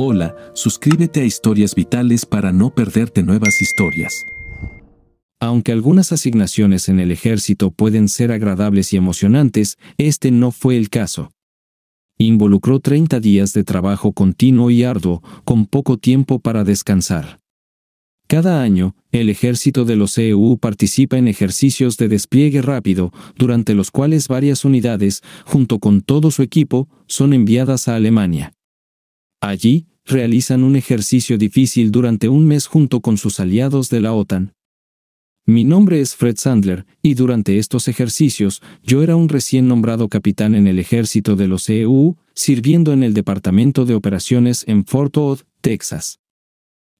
Hola, suscríbete a Historias Vitales para no perderte nuevas historias. Aunque algunas asignaciones en el ejército pueden ser agradables y emocionantes, este no fue el caso. Involucró 30 días de trabajo continuo y arduo, con poco tiempo para descansar. Cada año, el ejército de los EU participa en ejercicios de despliegue rápido, durante los cuales varias unidades, junto con todo su equipo, son enviadas a Alemania. Allí, realizan un ejercicio difícil durante un mes junto con sus aliados de la OTAN. Mi nombre es Fred Sandler, y durante estos ejercicios, yo era un recién nombrado capitán en el ejército de los EU, sirviendo en el Departamento de Operaciones en Fort Hood, Texas.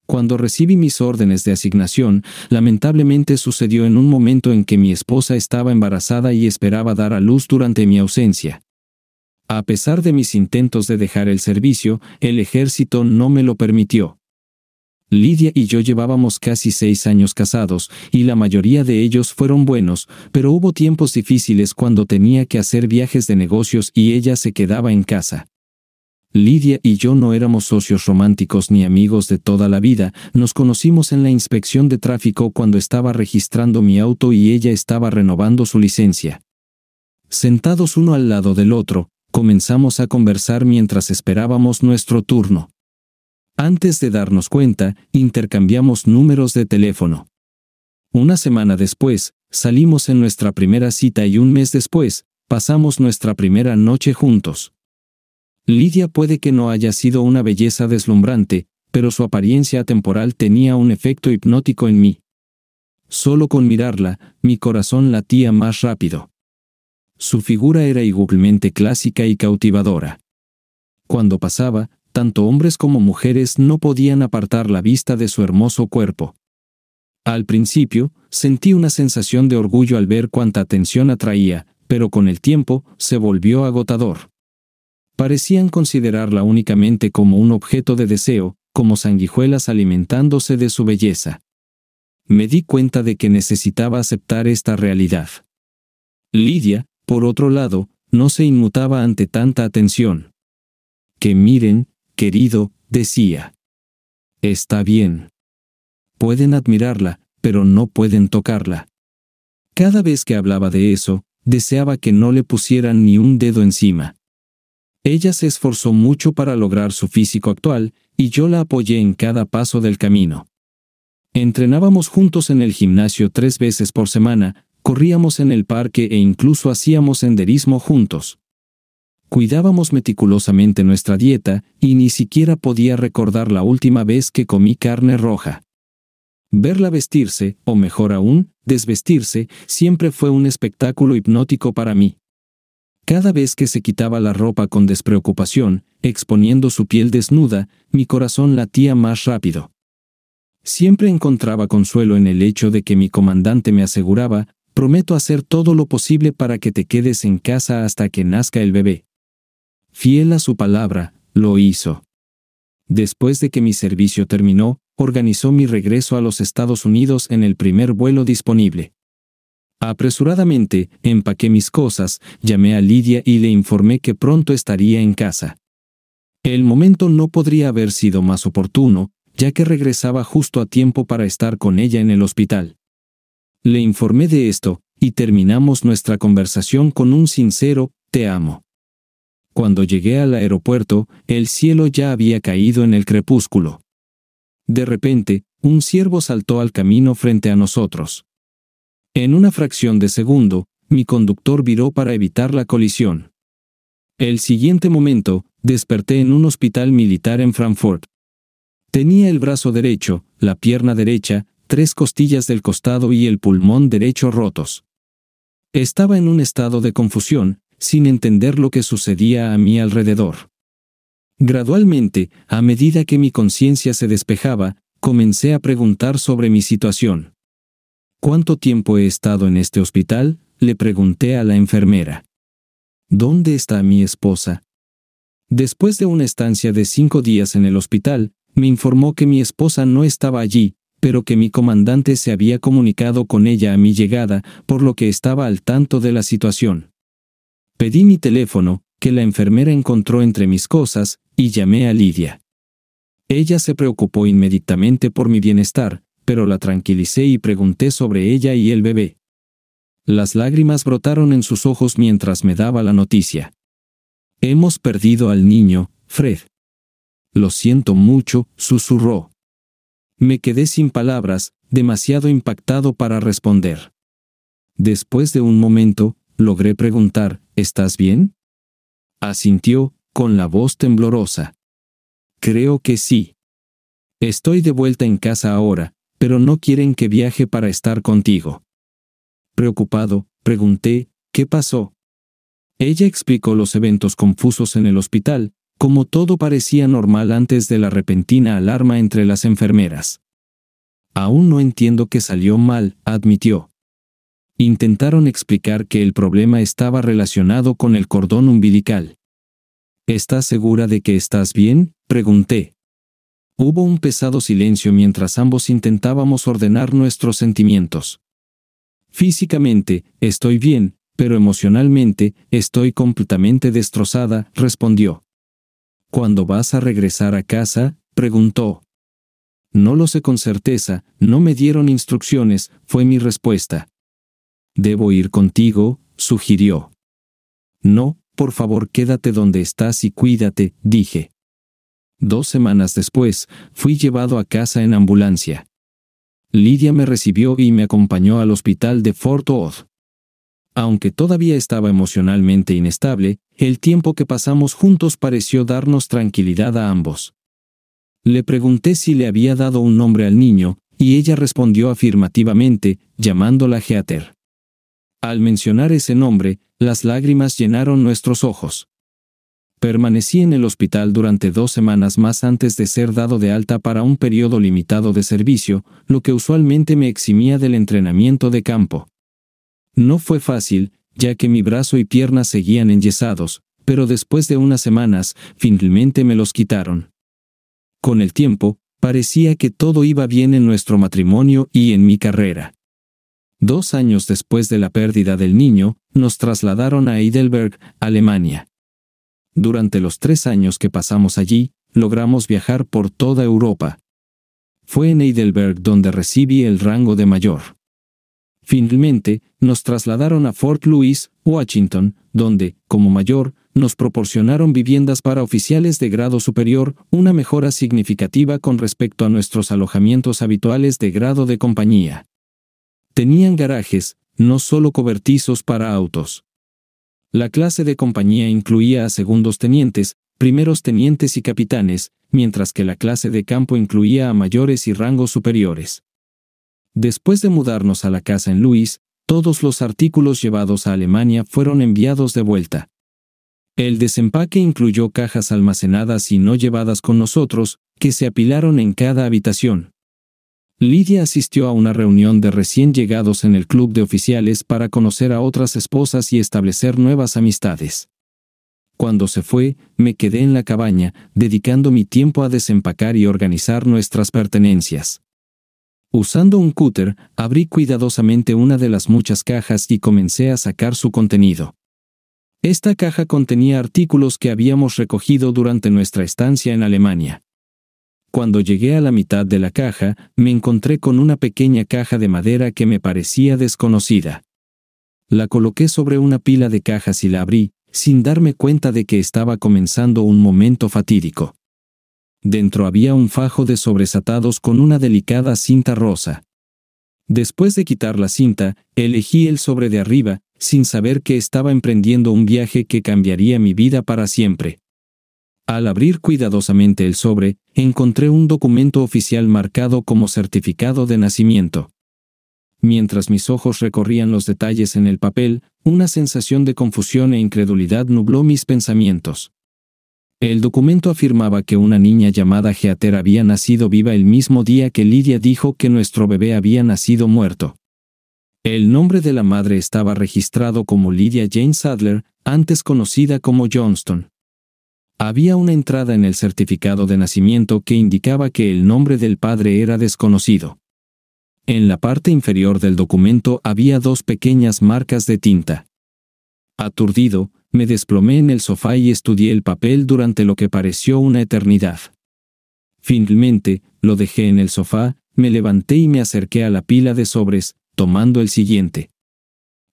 Cuando recibí mis órdenes de asignación, lamentablemente sucedió en un momento en que mi esposa estaba embarazada y esperaba dar a luz durante mi ausencia. A pesar de mis intentos de dejar el servicio, el ejército no me lo permitió. Lidia y yo llevábamos casi seis años casados, y la mayoría de ellos fueron buenos, pero hubo tiempos difíciles cuando tenía que hacer viajes de negocios y ella se quedaba en casa. Lidia y yo no éramos socios románticos ni amigos de toda la vida, nos conocimos en la inspección de tráfico cuando estaba registrando mi auto y ella estaba renovando su licencia. Sentados uno al lado del otro, comenzamos a conversar mientras esperábamos nuestro turno. Antes de darnos cuenta, intercambiamos números de teléfono. Una semana después, salimos en nuestra primera cita y un mes después, pasamos nuestra primera noche juntos. Lidia puede que no haya sido una belleza deslumbrante, pero su apariencia temporal tenía un efecto hipnótico en mí. Solo con mirarla, mi corazón latía más rápido. Su figura era igualmente clásica y cautivadora. Cuando pasaba, tanto hombres como mujeres no podían apartar la vista de su hermoso cuerpo. Al principio, sentí una sensación de orgullo al ver cuánta atención atraía, pero con el tiempo, se volvió agotador. Parecían considerarla únicamente como un objeto de deseo, como sanguijuelas alimentándose de su belleza. Me di cuenta de que necesitaba aceptar esta realidad. Lidia, por otro lado, no se inmutaba ante tanta atención. Que miren, querido, decía. Está bien. Pueden admirarla, pero no pueden tocarla. Cada vez que hablaba de eso, deseaba que no le pusieran ni un dedo encima. Ella se esforzó mucho para lograr su físico actual, y yo la apoyé en cada paso del camino. Entrenábamos juntos en el gimnasio tres veces por semana, corríamos en el parque e incluso hacíamos senderismo juntos. Cuidábamos meticulosamente nuestra dieta y ni siquiera podía recordar la última vez que comí carne roja. Verla vestirse, o mejor aún, desvestirse, siempre fue un espectáculo hipnótico para mí. Cada vez que se quitaba la ropa con despreocupación, exponiendo su piel desnuda, mi corazón latía más rápido. Siempre encontraba consuelo en el hecho de que mi comandante me aseguraba, Prometo hacer todo lo posible para que te quedes en casa hasta que nazca el bebé. Fiel a su palabra, lo hizo. Después de que mi servicio terminó, organizó mi regreso a los Estados Unidos en el primer vuelo disponible. Apresuradamente, empaqué mis cosas, llamé a Lidia y le informé que pronto estaría en casa. El momento no podría haber sido más oportuno, ya que regresaba justo a tiempo para estar con ella en el hospital. Le informé de esto, y terminamos nuestra conversación con un sincero, te amo. Cuando llegué al aeropuerto, el cielo ya había caído en el crepúsculo. De repente, un ciervo saltó al camino frente a nosotros. En una fracción de segundo, mi conductor viró para evitar la colisión. El siguiente momento, desperté en un hospital militar en Frankfurt. Tenía el brazo derecho, la pierna derecha, tres costillas del costado y el pulmón derecho rotos. Estaba en un estado de confusión, sin entender lo que sucedía a mi alrededor. Gradualmente, a medida que mi conciencia se despejaba, comencé a preguntar sobre mi situación. ¿Cuánto tiempo he estado en este hospital? le pregunté a la enfermera. ¿Dónde está mi esposa? Después de una estancia de cinco días en el hospital, me informó que mi esposa no estaba allí, pero que mi comandante se había comunicado con ella a mi llegada, por lo que estaba al tanto de la situación. Pedí mi teléfono, que la enfermera encontró entre mis cosas, y llamé a Lidia. Ella se preocupó inmediatamente por mi bienestar, pero la tranquilicé y pregunté sobre ella y el bebé. Las lágrimas brotaron en sus ojos mientras me daba la noticia. Hemos perdido al niño, Fred. Lo siento mucho, susurró. Me quedé sin palabras, demasiado impactado para responder. Después de un momento, logré preguntar, ¿estás bien? Asintió, con la voz temblorosa. Creo que sí. Estoy de vuelta en casa ahora, pero no quieren que viaje para estar contigo. Preocupado, pregunté, ¿qué pasó? Ella explicó los eventos confusos en el hospital, como todo parecía normal antes de la repentina alarma entre las enfermeras. Aún no entiendo qué salió mal, admitió. Intentaron explicar que el problema estaba relacionado con el cordón umbilical. ¿Estás segura de que estás bien? pregunté. Hubo un pesado silencio mientras ambos intentábamos ordenar nuestros sentimientos. Físicamente, estoy bien, pero emocionalmente, estoy completamente destrozada, respondió. ¿Cuándo vas a regresar a casa? preguntó. No lo sé con certeza, no me dieron instrucciones, fue mi respuesta. Debo ir contigo, sugirió. No, por favor quédate donde estás y cuídate, dije. Dos semanas después, fui llevado a casa en ambulancia. Lidia me recibió y me acompañó al hospital de Fort Worth. Aunque todavía estaba emocionalmente inestable, el tiempo que pasamos juntos pareció darnos tranquilidad a ambos. Le pregunté si le había dado un nombre al niño, y ella respondió afirmativamente, llamándola Heather. Al mencionar ese nombre, las lágrimas llenaron nuestros ojos. Permanecí en el hospital durante dos semanas más antes de ser dado de alta para un periodo limitado de servicio, lo que usualmente me eximía del entrenamiento de campo. No fue fácil, ya que mi brazo y piernas seguían enyesados, pero después de unas semanas, finalmente me los quitaron. Con el tiempo, parecía que todo iba bien en nuestro matrimonio y en mi carrera. Dos años después de la pérdida del niño, nos trasladaron a Heidelberg, Alemania. Durante los tres años que pasamos allí, logramos viajar por toda Europa. Fue en Heidelberg donde recibí el rango de mayor. Finalmente, nos trasladaron a Fort Louis, Washington, donde, como mayor, nos proporcionaron viviendas para oficiales de grado superior, una mejora significativa con respecto a nuestros alojamientos habituales de grado de compañía. Tenían garajes, no solo cobertizos para autos. La clase de compañía incluía a segundos tenientes, primeros tenientes y capitanes, mientras que la clase de campo incluía a mayores y rangos superiores. Después de mudarnos a la casa en Luis, todos los artículos llevados a Alemania fueron enviados de vuelta. El desempaque incluyó cajas almacenadas y no llevadas con nosotros, que se apilaron en cada habitación. Lidia asistió a una reunión de recién llegados en el club de oficiales para conocer a otras esposas y establecer nuevas amistades. Cuando se fue, me quedé en la cabaña, dedicando mi tiempo a desempacar y organizar nuestras pertenencias. Usando un cúter, abrí cuidadosamente una de las muchas cajas y comencé a sacar su contenido. Esta caja contenía artículos que habíamos recogido durante nuestra estancia en Alemania. Cuando llegué a la mitad de la caja, me encontré con una pequeña caja de madera que me parecía desconocida. La coloqué sobre una pila de cajas y la abrí, sin darme cuenta de que estaba comenzando un momento fatídico. Dentro había un fajo de sobresatados con una delicada cinta rosa. Después de quitar la cinta, elegí el sobre de arriba, sin saber que estaba emprendiendo un viaje que cambiaría mi vida para siempre. Al abrir cuidadosamente el sobre, encontré un documento oficial marcado como certificado de nacimiento. Mientras mis ojos recorrían los detalles en el papel, una sensación de confusión e incredulidad nubló mis pensamientos. El documento afirmaba que una niña llamada Geater había nacido viva el mismo día que Lidia dijo que nuestro bebé había nacido muerto. El nombre de la madre estaba registrado como Lydia Jane Sadler, antes conocida como Johnston. Había una entrada en el certificado de nacimiento que indicaba que el nombre del padre era desconocido. En la parte inferior del documento había dos pequeñas marcas de tinta. Aturdido, me desplomé en el sofá y estudié el papel durante lo que pareció una eternidad. Finalmente, lo dejé en el sofá, me levanté y me acerqué a la pila de sobres, tomando el siguiente.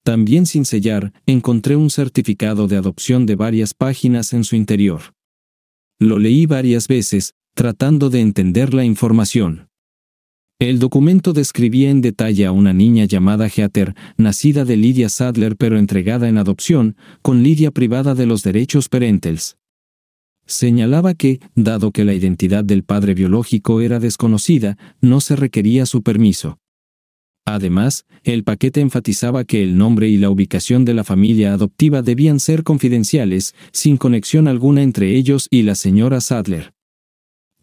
También sin sellar, encontré un certificado de adopción de varias páginas en su interior. Lo leí varias veces, tratando de entender la información. El documento describía en detalle a una niña llamada Heather, nacida de Lydia Sadler pero entregada en adopción, con Lydia privada de los derechos parentales. Señalaba que, dado que la identidad del padre biológico era desconocida, no se requería su permiso. Además, el paquete enfatizaba que el nombre y la ubicación de la familia adoptiva debían ser confidenciales, sin conexión alguna entre ellos y la señora Sadler.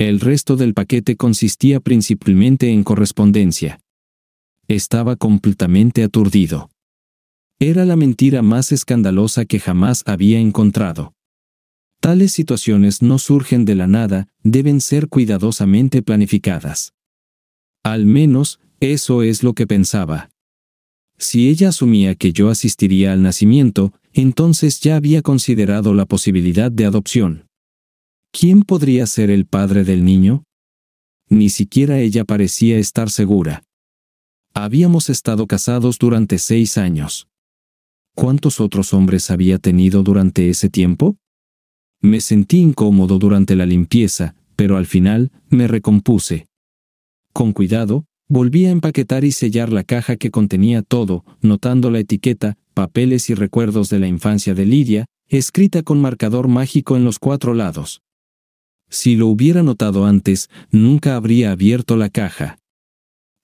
El resto del paquete consistía principalmente en correspondencia. Estaba completamente aturdido. Era la mentira más escandalosa que jamás había encontrado. Tales situaciones no surgen de la nada, deben ser cuidadosamente planificadas. Al menos, eso es lo que pensaba. Si ella asumía que yo asistiría al nacimiento, entonces ya había considerado la posibilidad de adopción. ¿Quién podría ser el padre del niño? Ni siquiera ella parecía estar segura. Habíamos estado casados durante seis años. ¿Cuántos otros hombres había tenido durante ese tiempo? Me sentí incómodo durante la limpieza, pero al final me recompuse. Con cuidado, Volví a empaquetar y sellar la caja que contenía todo, notando la etiqueta, papeles y recuerdos de la infancia de Lidia, escrita con marcador mágico en los cuatro lados. Si lo hubiera notado antes, nunca habría abierto la caja.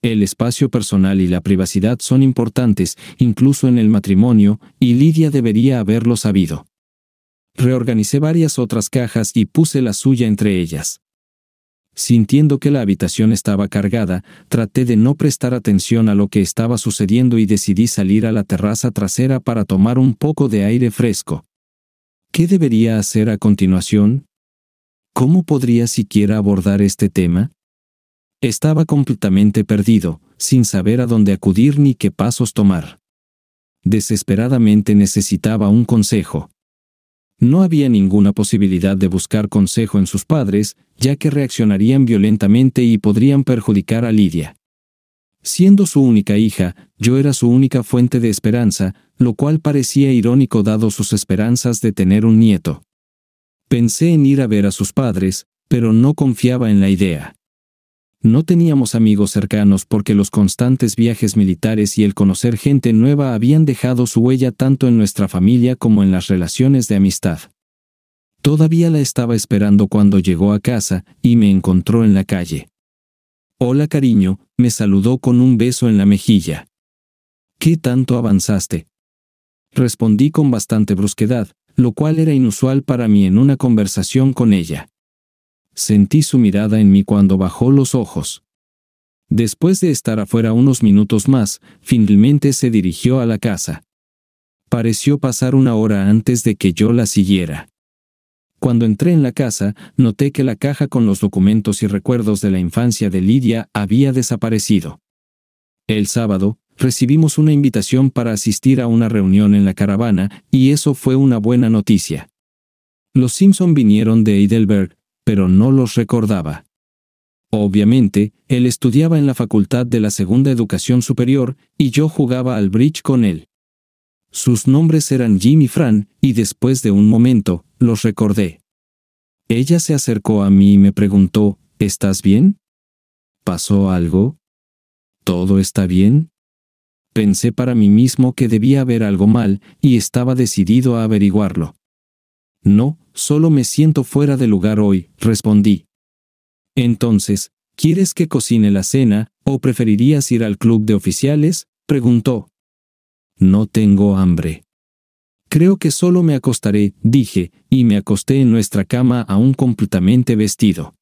El espacio personal y la privacidad son importantes, incluso en el matrimonio, y Lidia debería haberlo sabido. Reorganicé varias otras cajas y puse la suya entre ellas. Sintiendo que la habitación estaba cargada, traté de no prestar atención a lo que estaba sucediendo y decidí salir a la terraza trasera para tomar un poco de aire fresco. ¿Qué debería hacer a continuación? ¿Cómo podría siquiera abordar este tema? Estaba completamente perdido, sin saber a dónde acudir ni qué pasos tomar. Desesperadamente necesitaba un consejo. No había ninguna posibilidad de buscar consejo en sus padres, ya que reaccionarían violentamente y podrían perjudicar a Lidia. Siendo su única hija, yo era su única fuente de esperanza, lo cual parecía irónico dado sus esperanzas de tener un nieto. Pensé en ir a ver a sus padres, pero no confiaba en la idea. No teníamos amigos cercanos porque los constantes viajes militares y el conocer gente nueva habían dejado su huella tanto en nuestra familia como en las relaciones de amistad. Todavía la estaba esperando cuando llegó a casa y me encontró en la calle. Hola cariño, me saludó con un beso en la mejilla. ¿Qué tanto avanzaste? Respondí con bastante brusquedad, lo cual era inusual para mí en una conversación con ella. Sentí su mirada en mí cuando bajó los ojos. Después de estar afuera unos minutos más, finalmente se dirigió a la casa. Pareció pasar una hora antes de que yo la siguiera. Cuando entré en la casa, noté que la caja con los documentos y recuerdos de la infancia de Lidia había desaparecido. El sábado, recibimos una invitación para asistir a una reunión en la caravana, y eso fue una buena noticia. Los Simpson vinieron de Heidelberg, pero no los recordaba. Obviamente, él estudiaba en la facultad de la Segunda Educación Superior, y yo jugaba al bridge con él. Sus nombres eran Jim y Fran, y después de un momento, los recordé. Ella se acercó a mí y me preguntó, ¿Estás bien? ¿Pasó algo? ¿Todo está bien? Pensé para mí mismo que debía haber algo mal, y estaba decidido a averiguarlo. No, solo me siento fuera de lugar hoy, respondí. Entonces, ¿quieres que cocine la cena, o preferirías ir al club de oficiales? preguntó. No tengo hambre. Creo que solo me acostaré, dije, y me acosté en nuestra cama aún completamente vestido.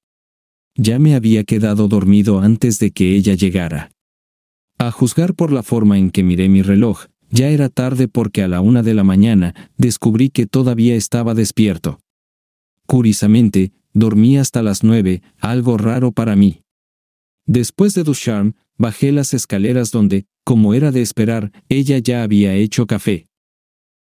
Ya me había quedado dormido antes de que ella llegara. A juzgar por la forma en que miré mi reloj, ya era tarde porque a la una de la mañana descubrí que todavía estaba despierto. Curiosamente, dormí hasta las nueve, algo raro para mí. Después de ducharme, bajé las escaleras donde, como era de esperar, ella ya había hecho café.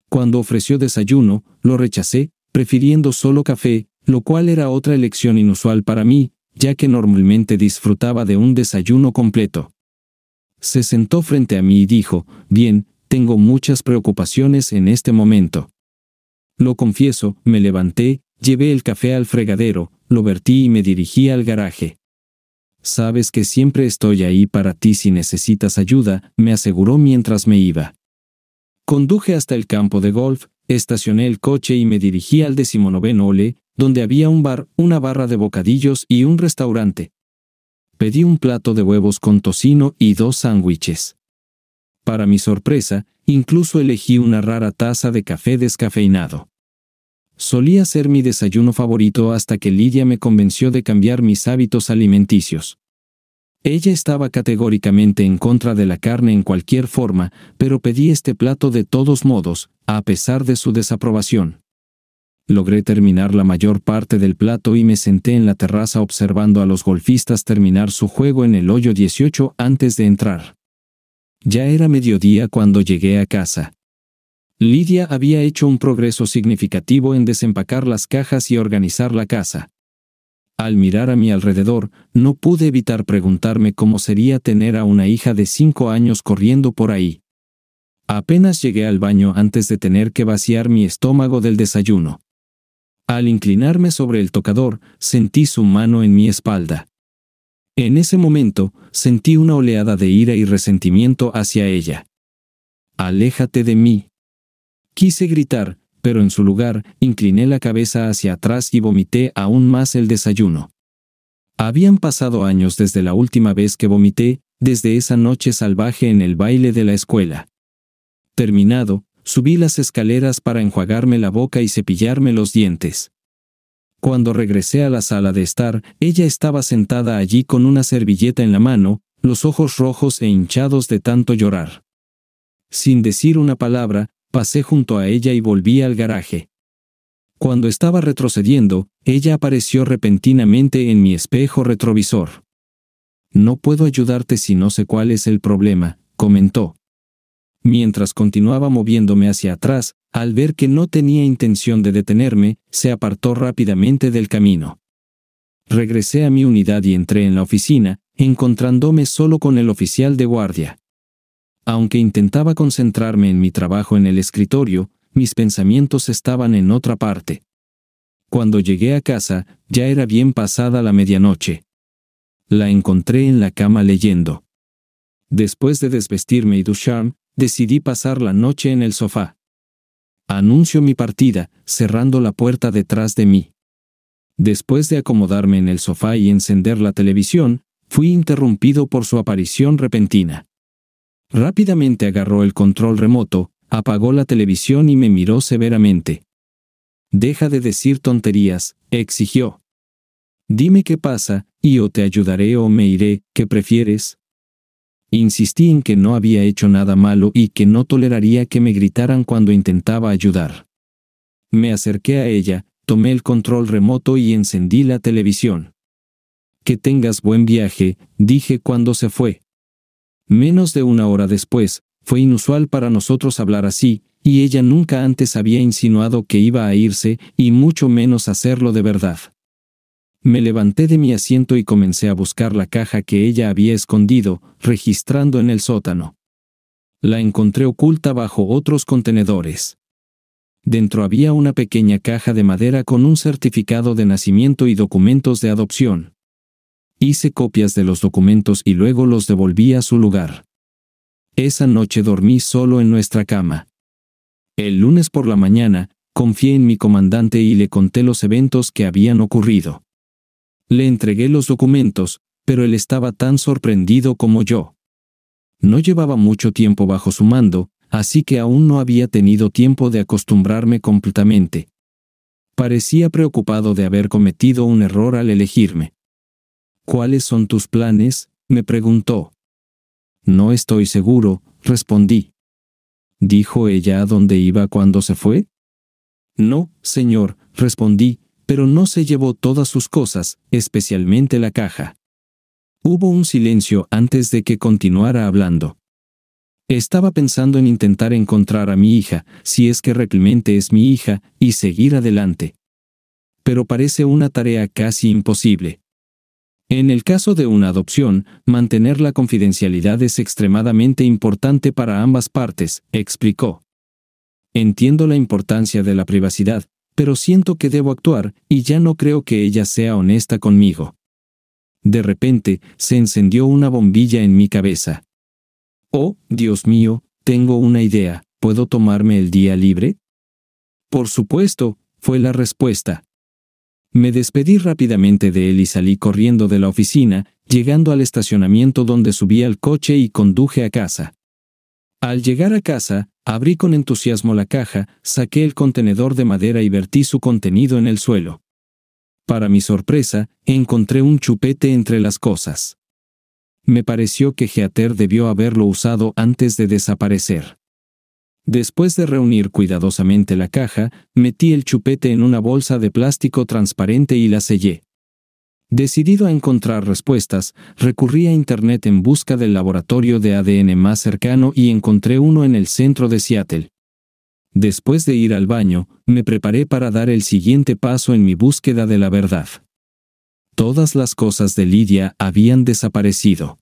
Cuando ofreció desayuno, lo rechacé, prefiriendo solo café, lo cual era otra elección inusual para mí, ya que normalmente disfrutaba de un desayuno completo. Se sentó frente a mí y dijo, Bien, tengo muchas preocupaciones en este momento. Lo confieso, me levanté, llevé el café al fregadero, lo vertí y me dirigí al garaje. Sabes que siempre estoy ahí para ti si necesitas ayuda, me aseguró mientras me iba. Conduje hasta el campo de golf, estacioné el coche y me dirigí al decimonoveno ole, donde había un bar, una barra de bocadillos y un restaurante. Pedí un plato de huevos con tocino y dos sándwiches. Para mi sorpresa, incluso elegí una rara taza de café descafeinado. Solía ser mi desayuno favorito hasta que Lidia me convenció de cambiar mis hábitos alimenticios. Ella estaba categóricamente en contra de la carne en cualquier forma, pero pedí este plato de todos modos, a pesar de su desaprobación. Logré terminar la mayor parte del plato y me senté en la terraza observando a los golfistas terminar su juego en el hoyo 18 antes de entrar. Ya era mediodía cuando llegué a casa. Lidia había hecho un progreso significativo en desempacar las cajas y organizar la casa. Al mirar a mi alrededor, no pude evitar preguntarme cómo sería tener a una hija de cinco años corriendo por ahí. Apenas llegué al baño antes de tener que vaciar mi estómago del desayuno. Al inclinarme sobre el tocador, sentí su mano en mi espalda. En ese momento, sentí una oleada de ira y resentimiento hacia ella. Aléjate de mí, Quise gritar, pero en su lugar, incliné la cabeza hacia atrás y vomité aún más el desayuno. Habían pasado años desde la última vez que vomité, desde esa noche salvaje en el baile de la escuela. Terminado, subí las escaleras para enjuagarme la boca y cepillarme los dientes. Cuando regresé a la sala de estar, ella estaba sentada allí con una servilleta en la mano, los ojos rojos e hinchados de tanto llorar. Sin decir una palabra, pasé junto a ella y volví al garaje. Cuando estaba retrocediendo, ella apareció repentinamente en mi espejo retrovisor. No puedo ayudarte si no sé cuál es el problema, comentó. Mientras continuaba moviéndome hacia atrás, al ver que no tenía intención de detenerme, se apartó rápidamente del camino. Regresé a mi unidad y entré en la oficina, encontrándome solo con el oficial de guardia. Aunque intentaba concentrarme en mi trabajo en el escritorio, mis pensamientos estaban en otra parte. Cuando llegué a casa, ya era bien pasada la medianoche. La encontré en la cama leyendo. Después de desvestirme y ducharme, decidí pasar la noche en el sofá. Anuncio mi partida, cerrando la puerta detrás de mí. Después de acomodarme en el sofá y encender la televisión, fui interrumpido por su aparición repentina. Rápidamente agarró el control remoto, apagó la televisión y me miró severamente. Deja de decir tonterías, exigió. Dime qué pasa, y o te ayudaré o me iré, ¿qué prefieres? Insistí en que no había hecho nada malo y que no toleraría que me gritaran cuando intentaba ayudar. Me acerqué a ella, tomé el control remoto y encendí la televisión. Que tengas buen viaje, dije cuando se fue. Menos de una hora después, fue inusual para nosotros hablar así, y ella nunca antes había insinuado que iba a irse, y mucho menos hacerlo de verdad. Me levanté de mi asiento y comencé a buscar la caja que ella había escondido, registrando en el sótano. La encontré oculta bajo otros contenedores. Dentro había una pequeña caja de madera con un certificado de nacimiento y documentos de adopción. Hice copias de los documentos y luego los devolví a su lugar. Esa noche dormí solo en nuestra cama. El lunes por la mañana, confié en mi comandante y le conté los eventos que habían ocurrido. Le entregué los documentos, pero él estaba tan sorprendido como yo. No llevaba mucho tiempo bajo su mando, así que aún no había tenido tiempo de acostumbrarme completamente. Parecía preocupado de haber cometido un error al elegirme. ¿Cuáles son tus planes? me preguntó. No estoy seguro, respondí. ¿Dijo ella a dónde iba cuando se fue? No, señor, respondí, pero no se llevó todas sus cosas, especialmente la caja. Hubo un silencio antes de que continuara hablando. Estaba pensando en intentar encontrar a mi hija, si es que realmente es mi hija, y seguir adelante. Pero parece una tarea casi imposible. En el caso de una adopción, mantener la confidencialidad es extremadamente importante para ambas partes, explicó. Entiendo la importancia de la privacidad, pero siento que debo actuar, y ya no creo que ella sea honesta conmigo. De repente, se encendió una bombilla en mi cabeza. Oh, Dios mío, tengo una idea, ¿puedo tomarme el día libre? Por supuesto, fue la respuesta. Me despedí rápidamente de él y salí corriendo de la oficina, llegando al estacionamiento donde subí al coche y conduje a casa. Al llegar a casa, abrí con entusiasmo la caja, saqué el contenedor de madera y vertí su contenido en el suelo. Para mi sorpresa, encontré un chupete entre las cosas. Me pareció que Geater debió haberlo usado antes de desaparecer. Después de reunir cuidadosamente la caja, metí el chupete en una bolsa de plástico transparente y la sellé. Decidido a encontrar respuestas, recurrí a Internet en busca del laboratorio de ADN más cercano y encontré uno en el centro de Seattle. Después de ir al baño, me preparé para dar el siguiente paso en mi búsqueda de la verdad. Todas las cosas de Lidia habían desaparecido.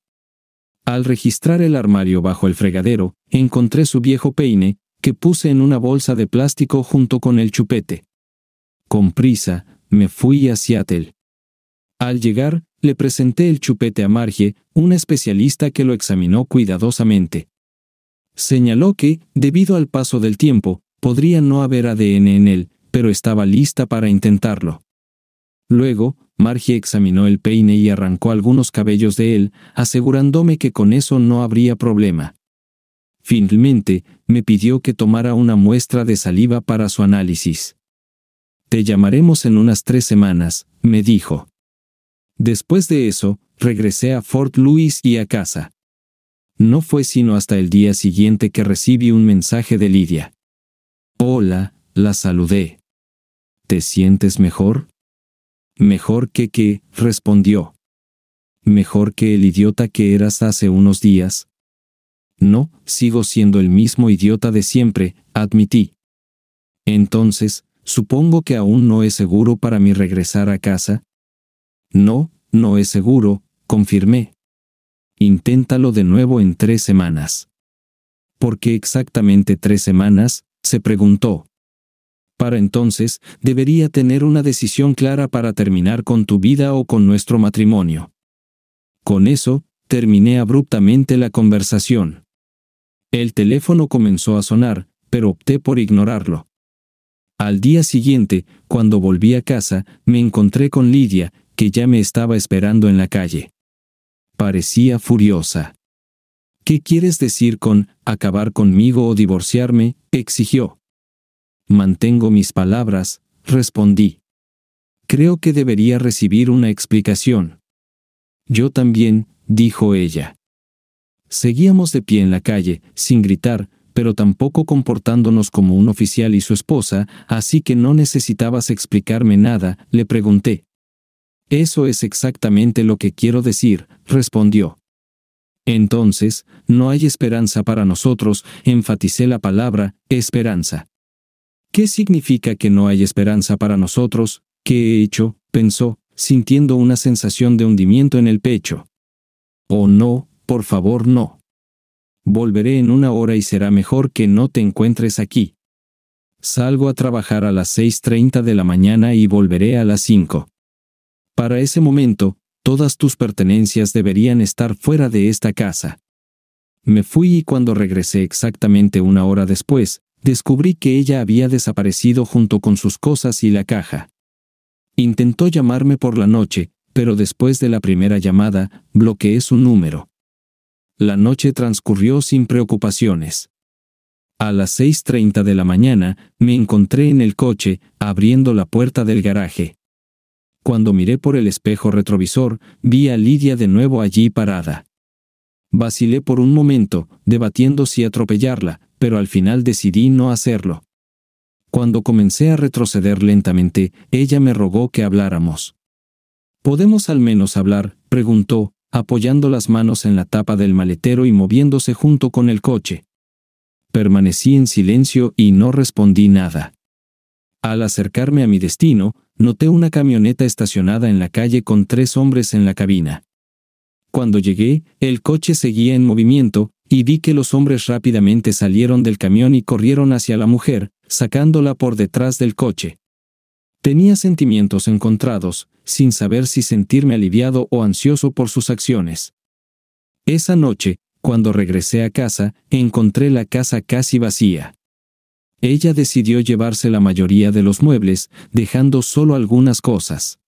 Al registrar el armario bajo el fregadero, encontré su viejo peine, que puse en una bolsa de plástico junto con el chupete. Con prisa, me fui a Seattle. Al llegar, le presenté el chupete a Margie, una especialista que lo examinó cuidadosamente. Señaló que, debido al paso del tiempo, podría no haber ADN en él, pero estaba lista para intentarlo. Luego, Margie examinó el peine y arrancó algunos cabellos de él, asegurándome que con eso no habría problema. Finalmente, me pidió que tomara una muestra de saliva para su análisis. Te llamaremos en unas tres semanas, me dijo. Después de eso, regresé a Fort Louis y a casa. No fue sino hasta el día siguiente que recibí un mensaje de Lidia. Hola, la saludé. ¿Te sientes mejor? Mejor que qué, respondió. Mejor que el idiota que eras hace unos días. No, sigo siendo el mismo idiota de siempre, admití. Entonces, supongo que aún no es seguro para mí regresar a casa. No, no es seguro, confirmé. Inténtalo de nuevo en tres semanas. ¿Por qué exactamente tres semanas? se preguntó. Para entonces, debería tener una decisión clara para terminar con tu vida o con nuestro matrimonio. Con eso, terminé abruptamente la conversación. El teléfono comenzó a sonar, pero opté por ignorarlo. Al día siguiente, cuando volví a casa, me encontré con Lidia, que ya me estaba esperando en la calle. Parecía furiosa. ¿Qué quieres decir con acabar conmigo o divorciarme? exigió. Mantengo mis palabras, respondí. Creo que debería recibir una explicación. Yo también, dijo ella. Seguíamos de pie en la calle, sin gritar, pero tampoco comportándonos como un oficial y su esposa, así que no necesitabas explicarme nada, le pregunté. Eso es exactamente lo que quiero decir, respondió. Entonces, no hay esperanza para nosotros, enfaticé la palabra, esperanza. ¿Qué significa que no hay esperanza para nosotros? ¿Qué he hecho? pensó, sintiendo una sensación de hundimiento en el pecho. Oh no, por favor no. Volveré en una hora y será mejor que no te encuentres aquí. Salgo a trabajar a las 6.30 de la mañana y volveré a las 5. Para ese momento, todas tus pertenencias deberían estar fuera de esta casa. Me fui y cuando regresé exactamente una hora después, descubrí que ella había desaparecido junto con sus cosas y la caja. Intentó llamarme por la noche, pero después de la primera llamada, bloqueé su número. La noche transcurrió sin preocupaciones. A las 6.30 de la mañana, me encontré en el coche, abriendo la puerta del garaje. Cuando miré por el espejo retrovisor, vi a Lidia de nuevo allí parada. Vacilé por un momento, debatiendo si atropellarla, pero al final decidí no hacerlo. Cuando comencé a retroceder lentamente, ella me rogó que habláramos. ¿Podemos al menos hablar? preguntó, apoyando las manos en la tapa del maletero y moviéndose junto con el coche. Permanecí en silencio y no respondí nada. Al acercarme a mi destino, noté una camioneta estacionada en la calle con tres hombres en la cabina. Cuando llegué, el coche seguía en movimiento, y vi que los hombres rápidamente salieron del camión y corrieron hacia la mujer, sacándola por detrás del coche. Tenía sentimientos encontrados, sin saber si sentirme aliviado o ansioso por sus acciones. Esa noche, cuando regresé a casa, encontré la casa casi vacía. Ella decidió llevarse la mayoría de los muebles, dejando solo algunas cosas.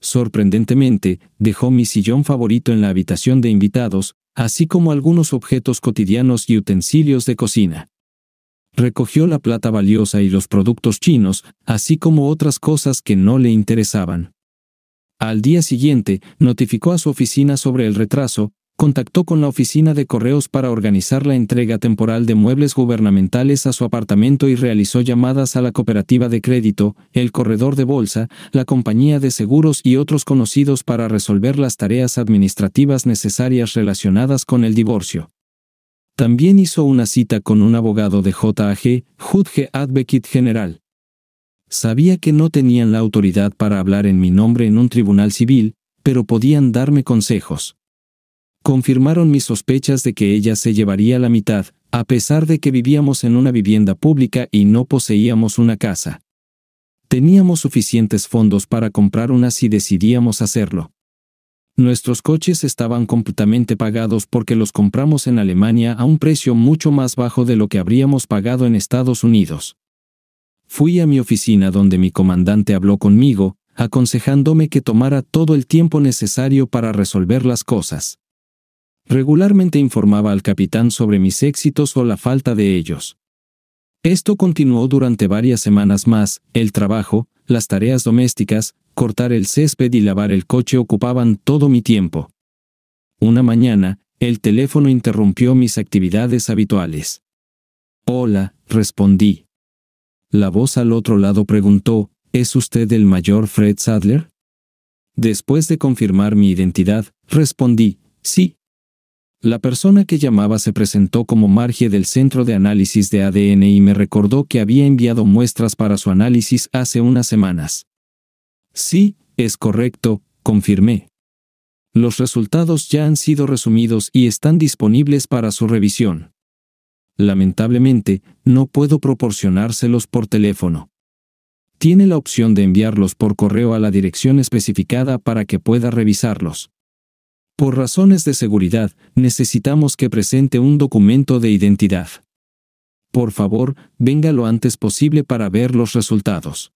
Sorprendentemente, dejó mi sillón favorito en la habitación de invitados, así como algunos objetos cotidianos y utensilios de cocina. Recogió la plata valiosa y los productos chinos, así como otras cosas que no le interesaban. Al día siguiente, notificó a su oficina sobre el retraso, contactó con la oficina de correos para organizar la entrega temporal de muebles gubernamentales a su apartamento y realizó llamadas a la cooperativa de crédito, el corredor de bolsa, la compañía de seguros y otros conocidos para resolver las tareas administrativas necesarias relacionadas con el divorcio. También hizo una cita con un abogado de JAG, Judge Advocate General. Sabía que no tenían la autoridad para hablar en mi nombre en un tribunal civil, pero podían darme consejos confirmaron mis sospechas de que ella se llevaría la mitad, a pesar de que vivíamos en una vivienda pública y no poseíamos una casa. Teníamos suficientes fondos para comprar una si decidíamos hacerlo. Nuestros coches estaban completamente pagados porque los compramos en Alemania a un precio mucho más bajo de lo que habríamos pagado en Estados Unidos. Fui a mi oficina donde mi comandante habló conmigo, aconsejándome que tomara todo el tiempo necesario para resolver las cosas. Regularmente informaba al capitán sobre mis éxitos o la falta de ellos. Esto continuó durante varias semanas más, el trabajo, las tareas domésticas, cortar el césped y lavar el coche ocupaban todo mi tiempo. Una mañana, el teléfono interrumpió mis actividades habituales. Hola, respondí. La voz al otro lado preguntó, ¿Es usted el mayor Fred Sadler? Después de confirmar mi identidad, respondí, sí. La persona que llamaba se presentó como Margie del Centro de Análisis de ADN y me recordó que había enviado muestras para su análisis hace unas semanas. Sí, es correcto, confirmé. Los resultados ya han sido resumidos y están disponibles para su revisión. Lamentablemente, no puedo proporcionárselos por teléfono. Tiene la opción de enviarlos por correo a la dirección especificada para que pueda revisarlos. Por razones de seguridad, necesitamos que presente un documento de identidad. Por favor, venga lo antes posible para ver los resultados.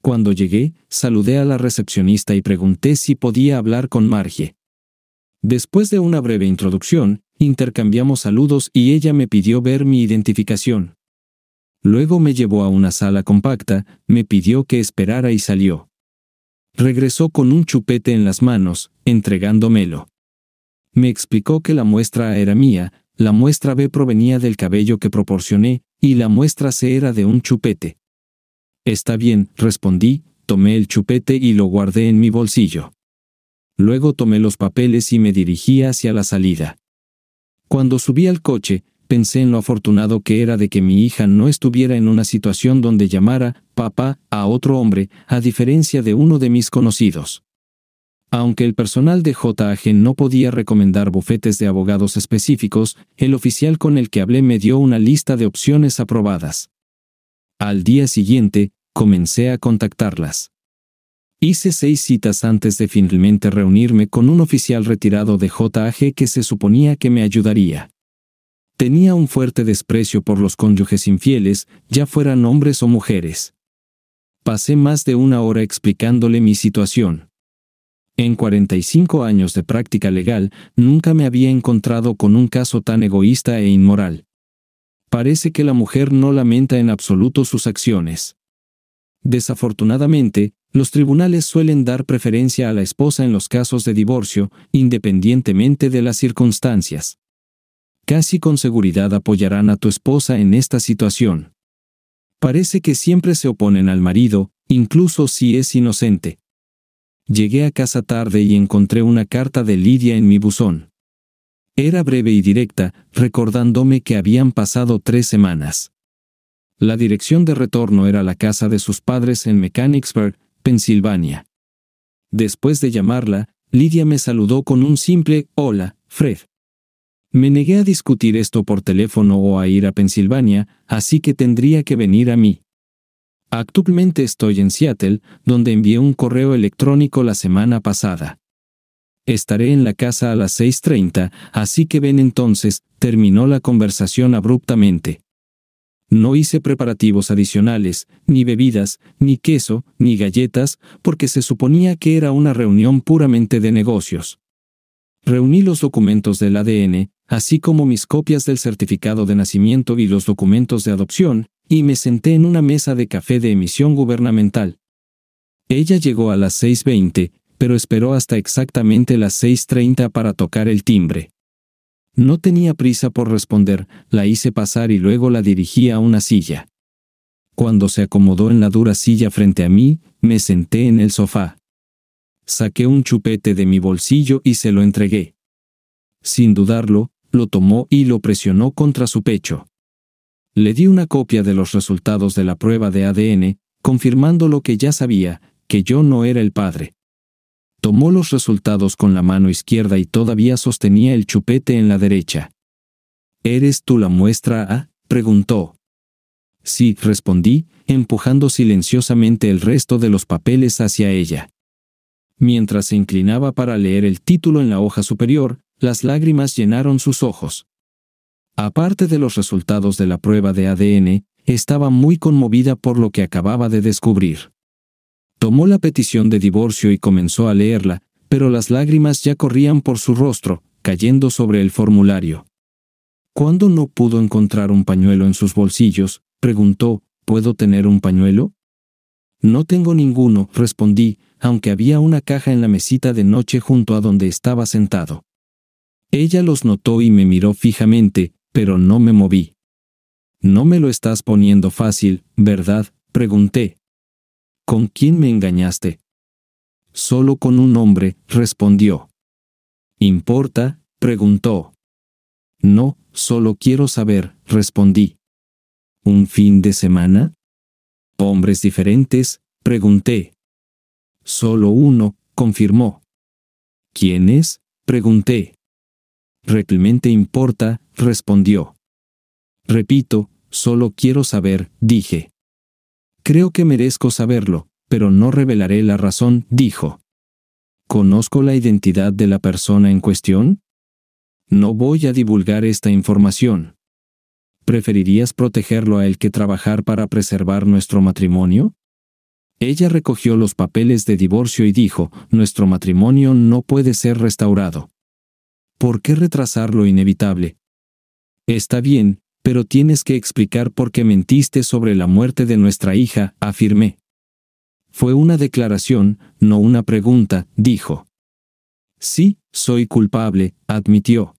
Cuando llegué, saludé a la recepcionista y pregunté si podía hablar con Margie. Después de una breve introducción, intercambiamos saludos y ella me pidió ver mi identificación. Luego me llevó a una sala compacta, me pidió que esperara y salió. Regresó con un chupete en las manos, entregándomelo. Me explicó que la muestra A era mía, la muestra B provenía del cabello que proporcioné, y la muestra C era de un chupete. Está bien, respondí, tomé el chupete y lo guardé en mi bolsillo. Luego tomé los papeles y me dirigí hacia la salida. Cuando subí al coche, pensé en lo afortunado que era de que mi hija no estuviera en una situación donde llamara papá a otro hombre, a diferencia de uno de mis conocidos. Aunque el personal de JAG no podía recomendar bufetes de abogados específicos, el oficial con el que hablé me dio una lista de opciones aprobadas. Al día siguiente, comencé a contactarlas. Hice seis citas antes de finalmente reunirme con un oficial retirado de JAG que se suponía que me ayudaría. Tenía un fuerte desprecio por los cónyuges infieles, ya fueran hombres o mujeres. Pasé más de una hora explicándole mi situación. En 45 años de práctica legal, nunca me había encontrado con un caso tan egoísta e inmoral. Parece que la mujer no lamenta en absoluto sus acciones. Desafortunadamente, los tribunales suelen dar preferencia a la esposa en los casos de divorcio, independientemente de las circunstancias casi con seguridad apoyarán a tu esposa en esta situación. Parece que siempre se oponen al marido, incluso si es inocente. Llegué a casa tarde y encontré una carta de Lidia en mi buzón. Era breve y directa, recordándome que habían pasado tres semanas. La dirección de retorno era la casa de sus padres en Mechanicsburg, Pensilvania. Después de llamarla, Lidia me saludó con un simple Hola, Fred. Me negué a discutir esto por teléfono o a ir a Pensilvania, así que tendría que venir a mí. Actualmente estoy en Seattle, donde envié un correo electrónico la semana pasada. Estaré en la casa a las 6.30, así que ven entonces, terminó la conversación abruptamente. No hice preparativos adicionales, ni bebidas, ni queso, ni galletas, porque se suponía que era una reunión puramente de negocios. Reuní los documentos del ADN, así como mis copias del certificado de nacimiento y los documentos de adopción, y me senté en una mesa de café de emisión gubernamental. Ella llegó a las 6.20, pero esperó hasta exactamente las 6.30 para tocar el timbre. No tenía prisa por responder, la hice pasar y luego la dirigí a una silla. Cuando se acomodó en la dura silla frente a mí, me senté en el sofá. Saqué un chupete de mi bolsillo y se lo entregué. Sin dudarlo, lo tomó y lo presionó contra su pecho. Le di una copia de los resultados de la prueba de ADN, confirmando lo que ya sabía, que yo no era el padre. Tomó los resultados con la mano izquierda y todavía sostenía el chupete en la derecha. ¿Eres tú la muestra A? preguntó. Sí, respondí, empujando silenciosamente el resto de los papeles hacia ella. Mientras se inclinaba para leer el título en la hoja superior, las lágrimas llenaron sus ojos. Aparte de los resultados de la prueba de ADN, estaba muy conmovida por lo que acababa de descubrir. Tomó la petición de divorcio y comenzó a leerla, pero las lágrimas ya corrían por su rostro, cayendo sobre el formulario. Cuando no pudo encontrar un pañuelo en sus bolsillos, preguntó, ¿Puedo tener un pañuelo? No tengo ninguno, respondí, aunque había una caja en la mesita de noche junto a donde estaba sentado. Ella los notó y me miró fijamente, pero no me moví. No me lo estás poniendo fácil, ¿verdad? pregunté. ¿Con quién me engañaste? Solo con un hombre, respondió. ¿Importa? preguntó. No, solo quiero saber, respondí. ¿Un fin de semana? ¿Hombres diferentes? pregunté. Solo uno, confirmó. ¿Quién es? pregunté. Realmente importa, respondió. Repito, solo quiero saber, dije. Creo que merezco saberlo, pero no revelaré la razón, dijo. ¿Conozco la identidad de la persona en cuestión? No voy a divulgar esta información. ¿Preferirías protegerlo a él que trabajar para preservar nuestro matrimonio? Ella recogió los papeles de divorcio y dijo, nuestro matrimonio no puede ser restaurado. ¿Por qué retrasar lo inevitable? Está bien, pero tienes que explicar por qué mentiste sobre la muerte de nuestra hija, afirmé. Fue una declaración, no una pregunta, dijo. Sí, soy culpable, admitió.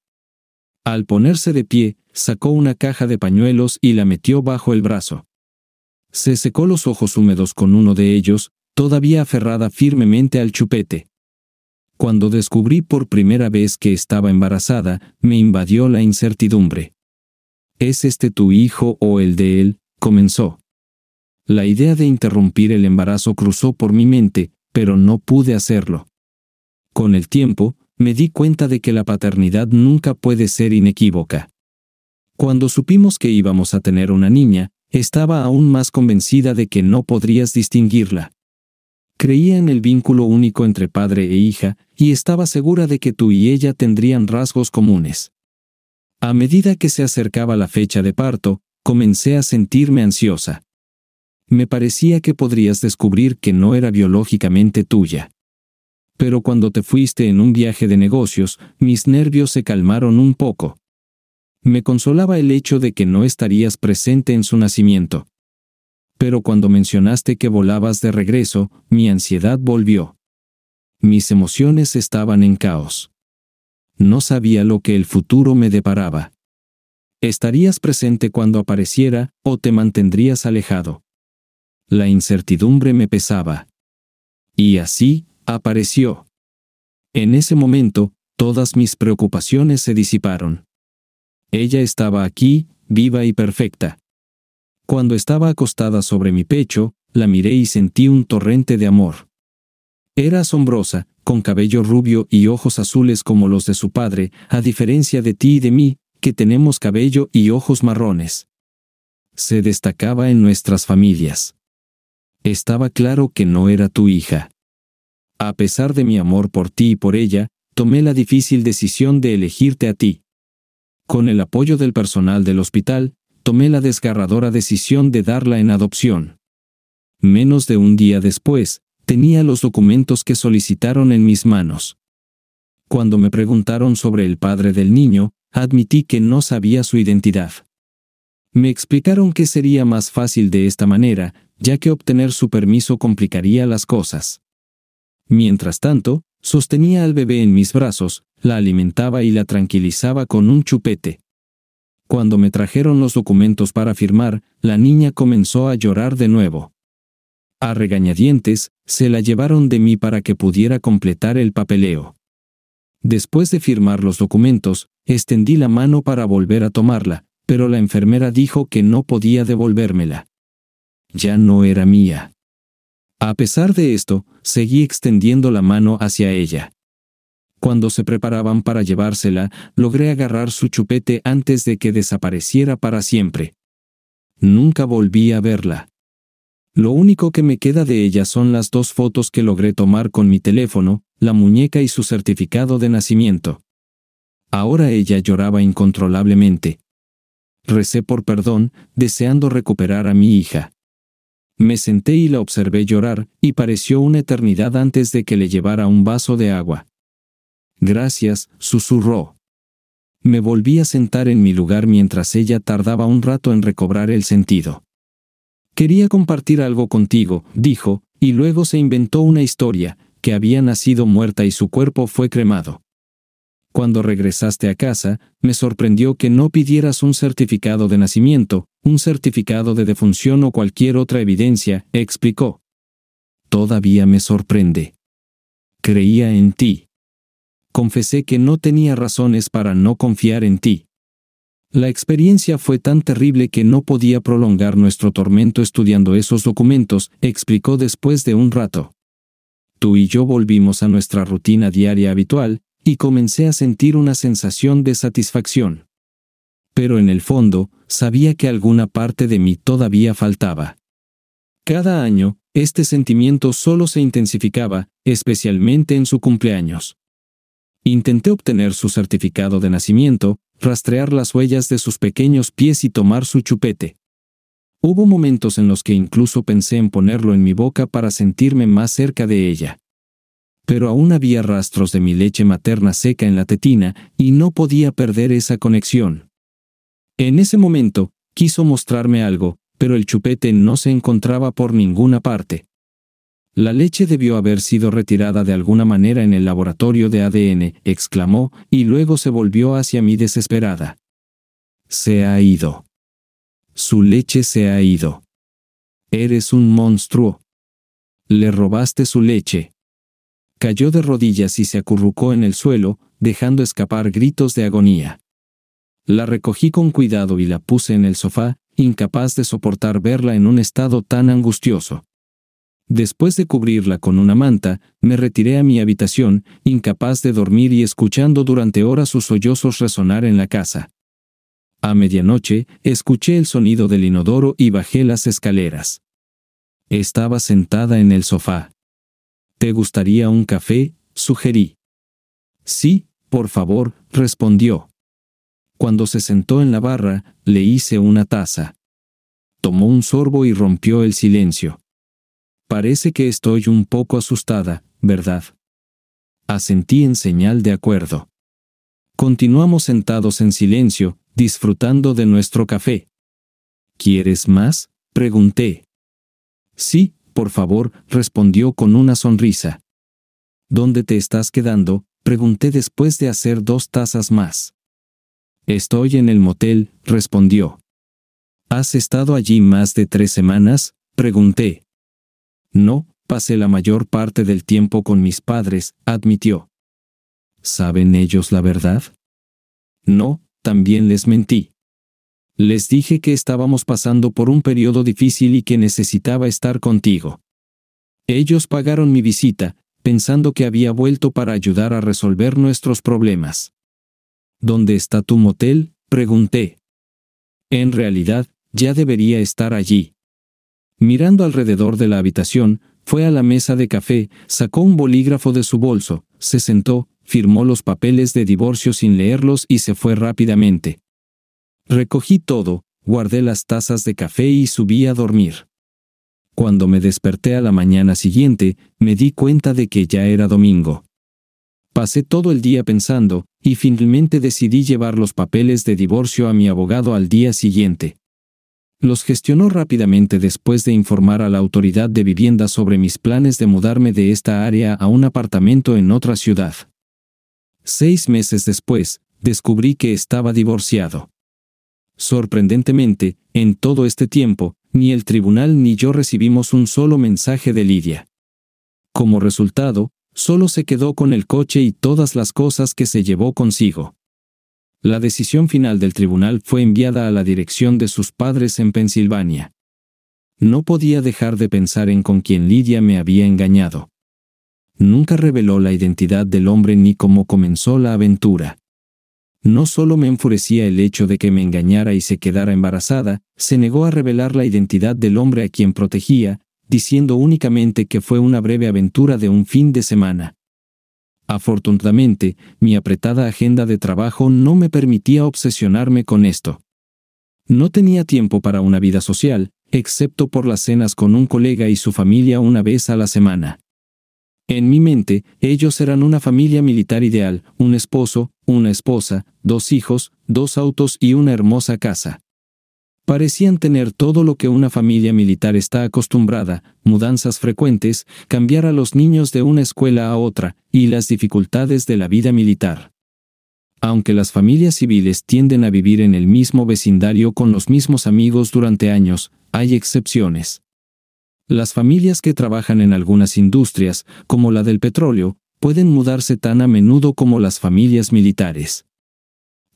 Al ponerse de pie, sacó una caja de pañuelos y la metió bajo el brazo. Se secó los ojos húmedos con uno de ellos, todavía aferrada firmemente al chupete. Cuando descubrí por primera vez que estaba embarazada, me invadió la incertidumbre. ¿Es este tu hijo o el de él? comenzó. La idea de interrumpir el embarazo cruzó por mi mente, pero no pude hacerlo. Con el tiempo, me di cuenta de que la paternidad nunca puede ser inequívoca. Cuando supimos que íbamos a tener una niña, estaba aún más convencida de que no podrías distinguirla. Creía en el vínculo único entre padre e hija, y estaba segura de que tú y ella tendrían rasgos comunes. A medida que se acercaba la fecha de parto, comencé a sentirme ansiosa. Me parecía que podrías descubrir que no era biológicamente tuya. Pero cuando te fuiste en un viaje de negocios, mis nervios se calmaron un poco. Me consolaba el hecho de que no estarías presente en su nacimiento. Pero cuando mencionaste que volabas de regreso, mi ansiedad volvió. Mis emociones estaban en caos. No sabía lo que el futuro me deparaba. ¿Estarías presente cuando apareciera o te mantendrías alejado? La incertidumbre me pesaba. Y así, apareció. En ese momento, todas mis preocupaciones se disiparon. Ella estaba aquí, viva y perfecta. Cuando estaba acostada sobre mi pecho, la miré y sentí un torrente de amor. Era asombrosa, con cabello rubio y ojos azules como los de su padre, a diferencia de ti y de mí, que tenemos cabello y ojos marrones. Se destacaba en nuestras familias. Estaba claro que no era tu hija. A pesar de mi amor por ti y por ella, tomé la difícil decisión de elegirte a ti. Con el apoyo del personal del hospital, tomé la desgarradora decisión de darla en adopción. Menos de un día después, tenía los documentos que solicitaron en mis manos. Cuando me preguntaron sobre el padre del niño, admití que no sabía su identidad. Me explicaron que sería más fácil de esta manera, ya que obtener su permiso complicaría las cosas. Mientras tanto, sostenía al bebé en mis brazos, la alimentaba y la tranquilizaba con un chupete. Cuando me trajeron los documentos para firmar, la niña comenzó a llorar de nuevo. A regañadientes, se la llevaron de mí para que pudiera completar el papeleo. Después de firmar los documentos, extendí la mano para volver a tomarla, pero la enfermera dijo que no podía devolvérmela. Ya no era mía. A pesar de esto, seguí extendiendo la mano hacia ella. Cuando se preparaban para llevársela, logré agarrar su chupete antes de que desapareciera para siempre. Nunca volví a verla. Lo único que me queda de ella son las dos fotos que logré tomar con mi teléfono, la muñeca y su certificado de nacimiento. Ahora ella lloraba incontrolablemente. Recé por perdón, deseando recuperar a mi hija. Me senté y la observé llorar, y pareció una eternidad antes de que le llevara un vaso de agua. Gracias, susurró. Me volví a sentar en mi lugar mientras ella tardaba un rato en recobrar el sentido. Quería compartir algo contigo, dijo, y luego se inventó una historia, que había nacido muerta y su cuerpo fue cremado. Cuando regresaste a casa, me sorprendió que no pidieras un certificado de nacimiento, un certificado de defunción o cualquier otra evidencia, explicó. Todavía me sorprende. Creía en ti. Confesé que no tenía razones para no confiar en ti. La experiencia fue tan terrible que no podía prolongar nuestro tormento estudiando esos documentos, explicó después de un rato. Tú y yo volvimos a nuestra rutina diaria habitual, y comencé a sentir una sensación de satisfacción. Pero en el fondo, sabía que alguna parte de mí todavía faltaba. Cada año, este sentimiento solo se intensificaba, especialmente en su cumpleaños. Intenté obtener su certificado de nacimiento, rastrear las huellas de sus pequeños pies y tomar su chupete. Hubo momentos en los que incluso pensé en ponerlo en mi boca para sentirme más cerca de ella. Pero aún había rastros de mi leche materna seca en la tetina y no podía perder esa conexión. En ese momento, quiso mostrarme algo, pero el chupete no se encontraba por ninguna parte. La leche debió haber sido retirada de alguna manera en el laboratorio de ADN, exclamó, y luego se volvió hacia mí desesperada. Se ha ido. Su leche se ha ido. Eres un monstruo. Le robaste su leche. Cayó de rodillas y se acurrucó en el suelo, dejando escapar gritos de agonía. La recogí con cuidado y la puse en el sofá, incapaz de soportar verla en un estado tan angustioso. Después de cubrirla con una manta, me retiré a mi habitación, incapaz de dormir y escuchando durante horas sus sollozos resonar en la casa. A medianoche, escuché el sonido del inodoro y bajé las escaleras. Estaba sentada en el sofá. ¿Te gustaría un café? sugerí. Sí, por favor, respondió. Cuando se sentó en la barra, le hice una taza. Tomó un sorbo y rompió el silencio. Parece que estoy un poco asustada, ¿verdad? Asentí en señal de acuerdo. Continuamos sentados en silencio, disfrutando de nuestro café. ¿Quieres más? pregunté. Sí, por favor, respondió con una sonrisa. ¿Dónde te estás quedando? pregunté después de hacer dos tazas más. Estoy en el motel, respondió. ¿Has estado allí más de tres semanas? pregunté. No, pasé la mayor parte del tiempo con mis padres, admitió. ¿Saben ellos la verdad? No, también les mentí. Les dije que estábamos pasando por un periodo difícil y que necesitaba estar contigo. Ellos pagaron mi visita, pensando que había vuelto para ayudar a resolver nuestros problemas. ¿Dónde está tu motel? pregunté. En realidad, ya debería estar allí. Mirando alrededor de la habitación, fue a la mesa de café, sacó un bolígrafo de su bolso, se sentó, firmó los papeles de divorcio sin leerlos y se fue rápidamente. Recogí todo, guardé las tazas de café y subí a dormir. Cuando me desperté a la mañana siguiente, me di cuenta de que ya era domingo. Pasé todo el día pensando, y finalmente decidí llevar los papeles de divorcio a mi abogado al día siguiente. Los gestionó rápidamente después de informar a la autoridad de vivienda sobre mis planes de mudarme de esta área a un apartamento en otra ciudad. Seis meses después, descubrí que estaba divorciado. Sorprendentemente, en todo este tiempo, ni el tribunal ni yo recibimos un solo mensaje de Lidia. Como resultado, solo se quedó con el coche y todas las cosas que se llevó consigo. La decisión final del tribunal fue enviada a la dirección de sus padres en Pensilvania. No podía dejar de pensar en con quién Lidia me había engañado. Nunca reveló la identidad del hombre ni cómo comenzó la aventura. No solo me enfurecía el hecho de que me engañara y se quedara embarazada, se negó a revelar la identidad del hombre a quien protegía, diciendo únicamente que fue una breve aventura de un fin de semana. Afortunadamente, mi apretada agenda de trabajo no me permitía obsesionarme con esto. No tenía tiempo para una vida social, excepto por las cenas con un colega y su familia una vez a la semana. En mi mente, ellos eran una familia militar ideal, un esposo, una esposa, dos hijos, dos autos y una hermosa casa. Parecían tener todo lo que una familia militar está acostumbrada, mudanzas frecuentes, cambiar a los niños de una escuela a otra, y las dificultades de la vida militar. Aunque las familias civiles tienden a vivir en el mismo vecindario con los mismos amigos durante años, hay excepciones. Las familias que trabajan en algunas industrias, como la del petróleo, pueden mudarse tan a menudo como las familias militares.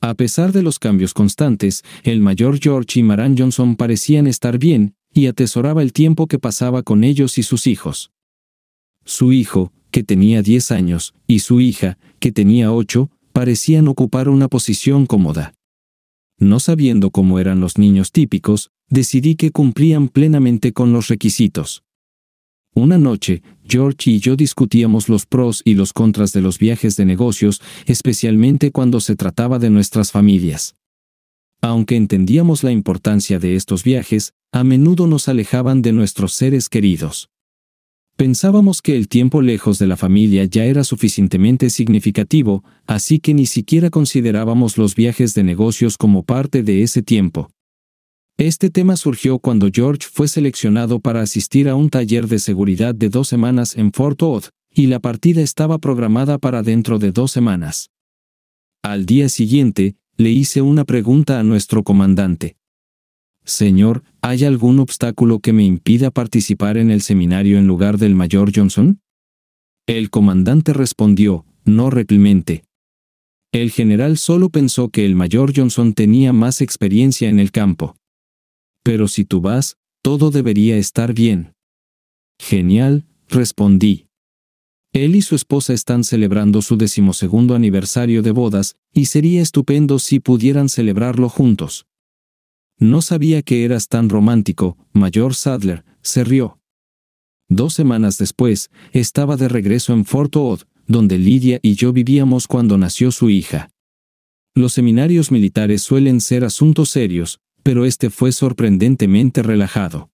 A pesar de los cambios constantes, el mayor George y Maran Johnson parecían estar bien, y atesoraba el tiempo que pasaba con ellos y sus hijos. Su hijo, que tenía 10 años, y su hija, que tenía 8, parecían ocupar una posición cómoda. No sabiendo cómo eran los niños típicos, decidí que cumplían plenamente con los requisitos. Una noche, George y yo discutíamos los pros y los contras de los viajes de negocios, especialmente cuando se trataba de nuestras familias. Aunque entendíamos la importancia de estos viajes, a menudo nos alejaban de nuestros seres queridos. Pensábamos que el tiempo lejos de la familia ya era suficientemente significativo, así que ni siquiera considerábamos los viajes de negocios como parte de ese tiempo. Este tema surgió cuando George fue seleccionado para asistir a un taller de seguridad de dos semanas en Fort Worth, y la partida estaba programada para dentro de dos semanas. Al día siguiente, le hice una pregunta a nuestro comandante. Señor, ¿hay algún obstáculo que me impida participar en el seminario en lugar del mayor Johnson? El comandante respondió, no realmente. El general solo pensó que el mayor Johnson tenía más experiencia en el campo. Pero si tú vas, todo debería estar bien. Genial, respondí. Él y su esposa están celebrando su decimosegundo aniversario de bodas, y sería estupendo si pudieran celebrarlo juntos. No sabía que eras tan romántico, Mayor Sadler, se rió. Dos semanas después, estaba de regreso en Fort Odd, donde Lidia y yo vivíamos cuando nació su hija. Los seminarios militares suelen ser asuntos serios, pero este fue sorprendentemente relajado.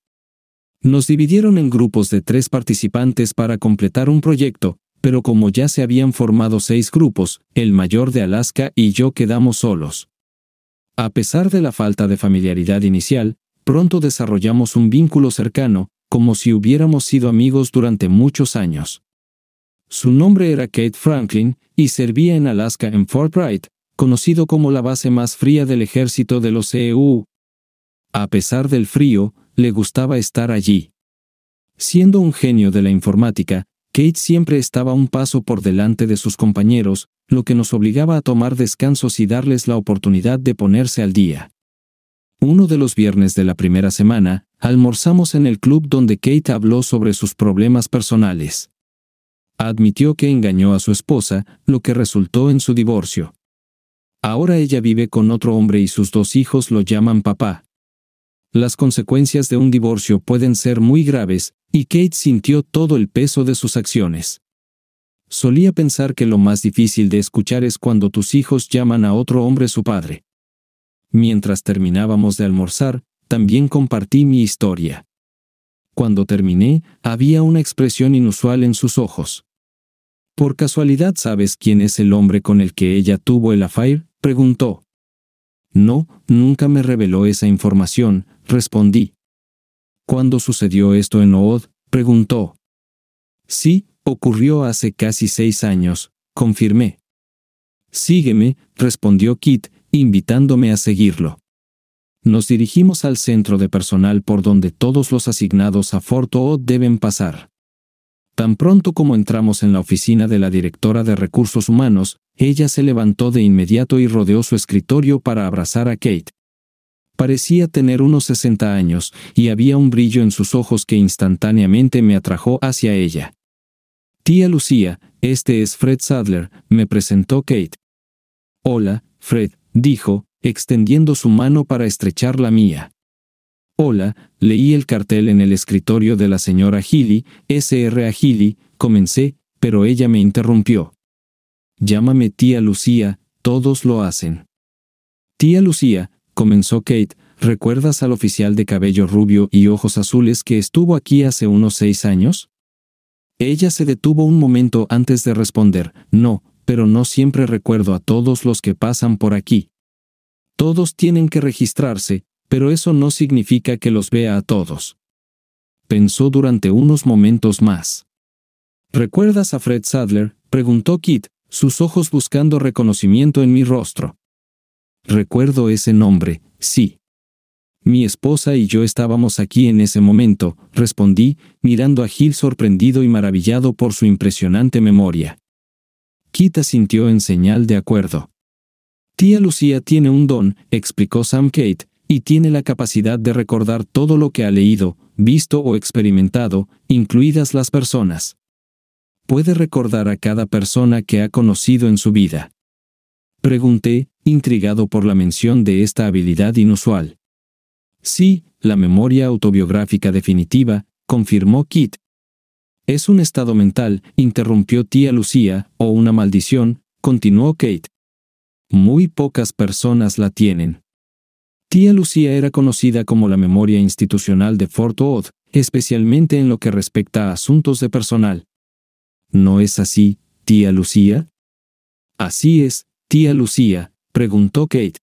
Nos dividieron en grupos de tres participantes para completar un proyecto, pero como ya se habían formado seis grupos, el mayor de Alaska y yo quedamos solos. A pesar de la falta de familiaridad inicial, pronto desarrollamos un vínculo cercano, como si hubiéramos sido amigos durante muchos años. Su nombre era Kate Franklin, y servía en Alaska en Fort Wright, conocido como la base más fría del ejército de los EU. A pesar del frío, le gustaba estar allí. Siendo un genio de la informática, Kate siempre estaba un paso por delante de sus compañeros, lo que nos obligaba a tomar descansos y darles la oportunidad de ponerse al día. Uno de los viernes de la primera semana, almorzamos en el club donde Kate habló sobre sus problemas personales. Admitió que engañó a su esposa, lo que resultó en su divorcio. Ahora ella vive con otro hombre y sus dos hijos lo llaman papá. Las consecuencias de un divorcio pueden ser muy graves, y Kate sintió todo el peso de sus acciones. Solía pensar que lo más difícil de escuchar es cuando tus hijos llaman a otro hombre su padre. Mientras terminábamos de almorzar, también compartí mi historia. Cuando terminé, había una expresión inusual en sus ojos. ¿Por casualidad sabes quién es el hombre con el que ella tuvo el affair? preguntó. No, nunca me reveló esa información, respondí. ¿Cuándo sucedió esto en Ood? preguntó. Sí, ocurrió hace casi seis años, confirmé. Sígueme, respondió Kit, invitándome a seguirlo. Nos dirigimos al centro de personal por donde todos los asignados a Fort Ood deben pasar. Tan pronto como entramos en la oficina de la directora de recursos humanos, ella se levantó de inmediato y rodeó su escritorio para abrazar a Kate. Parecía tener unos 60 años, y había un brillo en sus ojos que instantáneamente me atrajo hacia ella. Tía Lucía, este es Fred Sadler, me presentó Kate. Hola, Fred, dijo, extendiendo su mano para estrechar la mía. Hola, leí el cartel en el escritorio de la señora Healy, S.R. Healy, comencé, pero ella me interrumpió. Llámame tía Lucía, todos lo hacen. Tía Lucía, comenzó Kate, ¿recuerdas al oficial de cabello rubio y ojos azules que estuvo aquí hace unos seis años? Ella se detuvo un momento antes de responder, no, pero no siempre recuerdo a todos los que pasan por aquí. Todos tienen que registrarse, pero eso no significa que los vea a todos. Pensó durante unos momentos más. ¿Recuerdas a Fred Sadler? preguntó Kit, sus ojos buscando reconocimiento en mi rostro. Recuerdo ese nombre, sí. Mi esposa y yo estábamos aquí en ese momento, respondí, mirando a Gil sorprendido y maravillado por su impresionante memoria. Kit asintió en señal de acuerdo. Tía Lucía tiene un don, explicó Sam Kate, y tiene la capacidad de recordar todo lo que ha leído, visto o experimentado, incluidas las personas. Puede recordar a cada persona que ha conocido en su vida. Pregunté, intrigado por la mención de esta habilidad inusual. Sí, la memoria autobiográfica definitiva, confirmó Kit. Es un estado mental, interrumpió tía Lucía, o una maldición, continuó Kate. Muy pocas personas la tienen. Tía Lucía era conocida como la memoria institucional de Fort Worth, especialmente en lo que respecta a asuntos de personal. ¿No es así, tía Lucía? Así es, tía Lucía, preguntó Kate.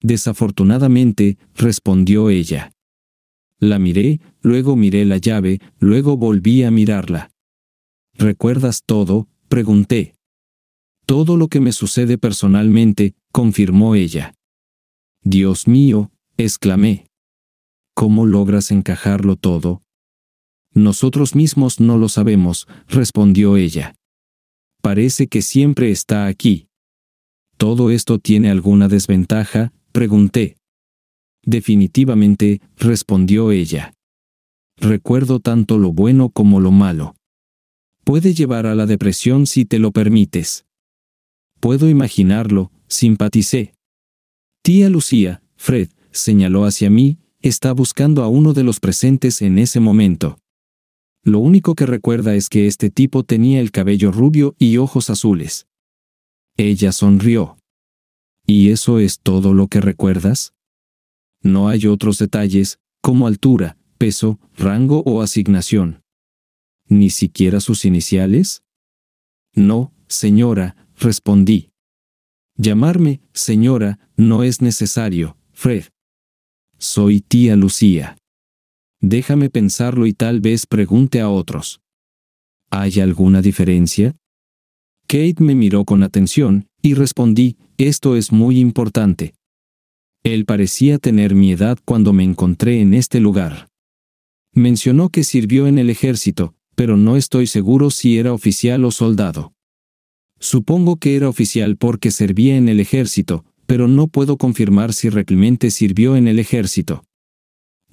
Desafortunadamente, respondió ella. La miré, luego miré la llave, luego volví a mirarla. ¿Recuerdas todo? pregunté. Todo lo que me sucede personalmente, confirmó ella. Dios mío, exclamé. ¿Cómo logras encajarlo todo? Nosotros mismos no lo sabemos, respondió ella. Parece que siempre está aquí. ¿Todo esto tiene alguna desventaja? pregunté. Definitivamente, respondió ella. Recuerdo tanto lo bueno como lo malo. Puede llevar a la depresión si te lo permites. Puedo imaginarlo, simpaticé. Tía Lucía, Fred, señaló hacia mí, está buscando a uno de los presentes en ese momento. Lo único que recuerda es que este tipo tenía el cabello rubio y ojos azules. Ella sonrió. ¿Y eso es todo lo que recuerdas? No hay otros detalles, como altura, peso, rango o asignación. ¿Ni siquiera sus iniciales? No, señora, respondí. Llamarme, señora, no es necesario, Fred. Soy tía Lucía. Déjame pensarlo y tal vez pregunte a otros. ¿Hay alguna diferencia? Kate me miró con atención, y respondí, esto es muy importante. Él parecía tener mi edad cuando me encontré en este lugar. Mencionó que sirvió en el ejército, pero no estoy seguro si era oficial o soldado. Supongo que era oficial porque servía en el ejército, pero no puedo confirmar si realmente sirvió en el ejército.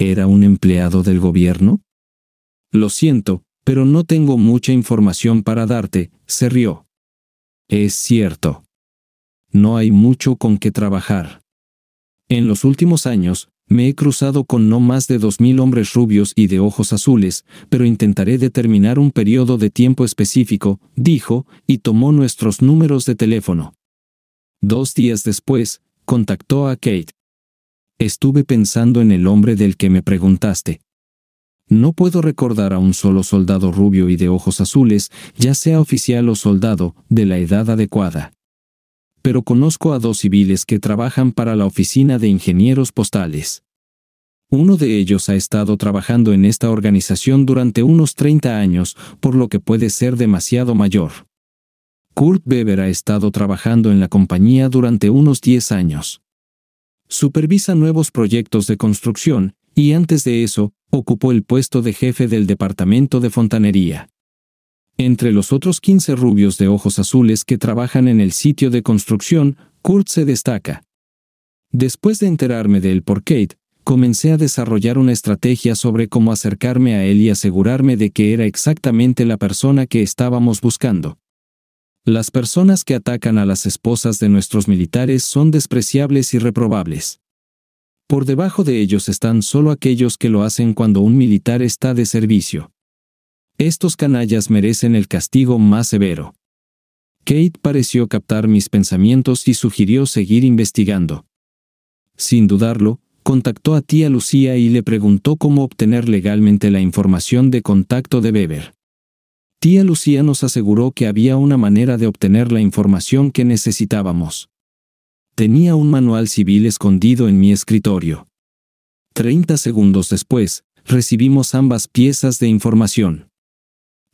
¿Era un empleado del gobierno? Lo siento, pero no tengo mucha información para darte, se rió. Es cierto. No hay mucho con qué trabajar. En los últimos años, me he cruzado con no más de dos mil hombres rubios y de ojos azules, pero intentaré determinar un periodo de tiempo específico, dijo, y tomó nuestros números de teléfono. Dos días después, contactó a Kate. Estuve pensando en el hombre del que me preguntaste. No puedo recordar a un solo soldado rubio y de ojos azules, ya sea oficial o soldado, de la edad adecuada. Pero conozco a dos civiles que trabajan para la oficina de ingenieros postales. Uno de ellos ha estado trabajando en esta organización durante unos 30 años, por lo que puede ser demasiado mayor. Kurt Weber ha estado trabajando en la compañía durante unos 10 años. Supervisa nuevos proyectos de construcción, y antes de eso, ocupó el puesto de jefe del departamento de fontanería. Entre los otros 15 rubios de ojos azules que trabajan en el sitio de construcción, Kurt se destaca. Después de enterarme de él por Kate, comencé a desarrollar una estrategia sobre cómo acercarme a él y asegurarme de que era exactamente la persona que estábamos buscando. Las personas que atacan a las esposas de nuestros militares son despreciables y reprobables. Por debajo de ellos están solo aquellos que lo hacen cuando un militar está de servicio. Estos canallas merecen el castigo más severo. Kate pareció captar mis pensamientos y sugirió seguir investigando. Sin dudarlo, contactó a tía Lucía y le preguntó cómo obtener legalmente la información de contacto de Weber. Tía Lucía nos aseguró que había una manera de obtener la información que necesitábamos. Tenía un manual civil escondido en mi escritorio. Treinta segundos después, recibimos ambas piezas de información.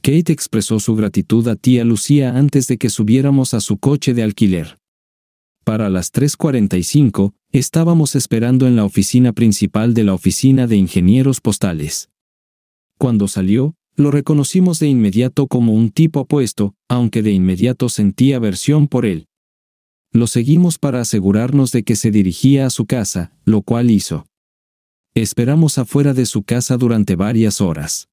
Kate expresó su gratitud a tía Lucía antes de que subiéramos a su coche de alquiler. Para las 3.45, estábamos esperando en la oficina principal de la Oficina de Ingenieros Postales. Cuando salió, lo reconocimos de inmediato como un tipo apuesto, aunque de inmediato sentí aversión por él. Lo seguimos para asegurarnos de que se dirigía a su casa, lo cual hizo. Esperamos afuera de su casa durante varias horas.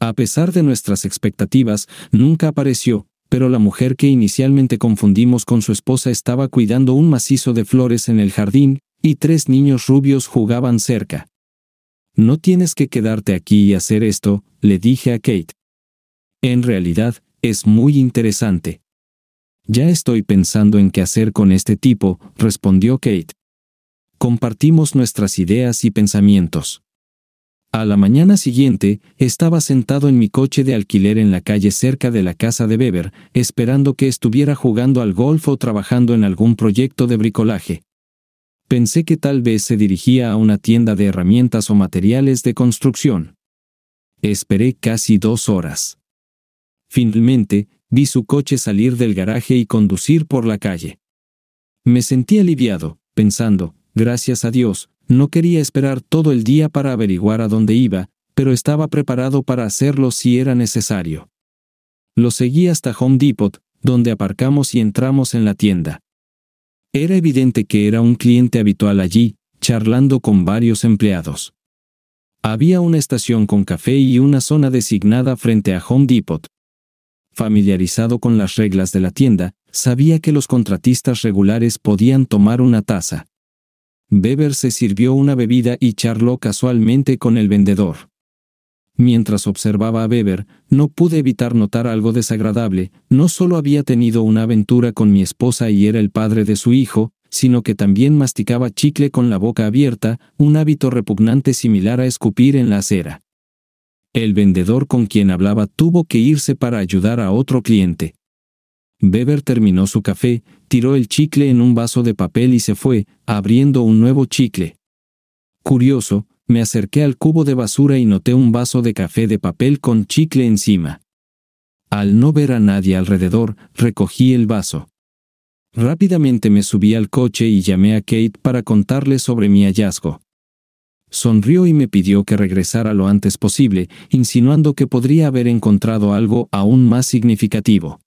A pesar de nuestras expectativas, nunca apareció, pero la mujer que inicialmente confundimos con su esposa estaba cuidando un macizo de flores en el jardín, y tres niños rubios jugaban cerca. No tienes que quedarte aquí y hacer esto, le dije a Kate. En realidad, es muy interesante. Ya estoy pensando en qué hacer con este tipo, respondió Kate. Compartimos nuestras ideas y pensamientos. A la mañana siguiente, estaba sentado en mi coche de alquiler en la calle cerca de la casa de Weber, esperando que estuviera jugando al golf o trabajando en algún proyecto de bricolaje. Pensé que tal vez se dirigía a una tienda de herramientas o materiales de construcción. Esperé casi dos horas. Finalmente, Vi su coche salir del garaje y conducir por la calle. Me sentí aliviado, pensando, gracias a Dios, no quería esperar todo el día para averiguar a dónde iba, pero estaba preparado para hacerlo si era necesario. Lo seguí hasta Home Depot, donde aparcamos y entramos en la tienda. Era evidente que era un cliente habitual allí, charlando con varios empleados. Había una estación con café y una zona designada frente a Home Depot. Familiarizado con las reglas de la tienda, sabía que los contratistas regulares podían tomar una taza. Weber se sirvió una bebida y charló casualmente con el vendedor. Mientras observaba a Weber, no pude evitar notar algo desagradable, no solo había tenido una aventura con mi esposa y era el padre de su hijo, sino que también masticaba chicle con la boca abierta, un hábito repugnante similar a escupir en la acera. El vendedor con quien hablaba tuvo que irse para ayudar a otro cliente. Weber terminó su café, tiró el chicle en un vaso de papel y se fue, abriendo un nuevo chicle. Curioso, me acerqué al cubo de basura y noté un vaso de café de papel con chicle encima. Al no ver a nadie alrededor, recogí el vaso. Rápidamente me subí al coche y llamé a Kate para contarle sobre mi hallazgo. Sonrió y me pidió que regresara lo antes posible, insinuando que podría haber encontrado algo aún más significativo.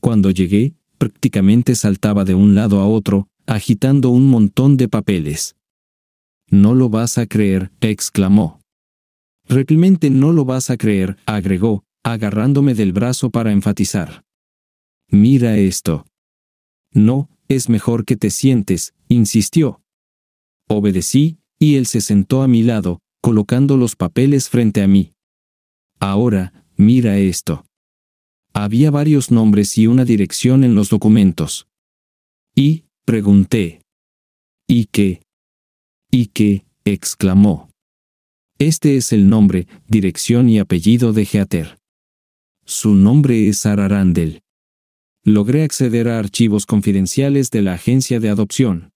Cuando llegué, prácticamente saltaba de un lado a otro, agitando un montón de papeles. No lo vas a creer, exclamó. Realmente no lo vas a creer, agregó, agarrándome del brazo para enfatizar. Mira esto. No, es mejor que te sientes, insistió. Obedecí, y él se sentó a mi lado, colocando los papeles frente a mí. Ahora, mira esto. Había varios nombres y una dirección en los documentos. Y, pregunté. ¿Y qué? ¿Y qué? exclamó. Este es el nombre, dirección y apellido de Geater. Su nombre es Ararandel. Logré acceder a archivos confidenciales de la agencia de adopción.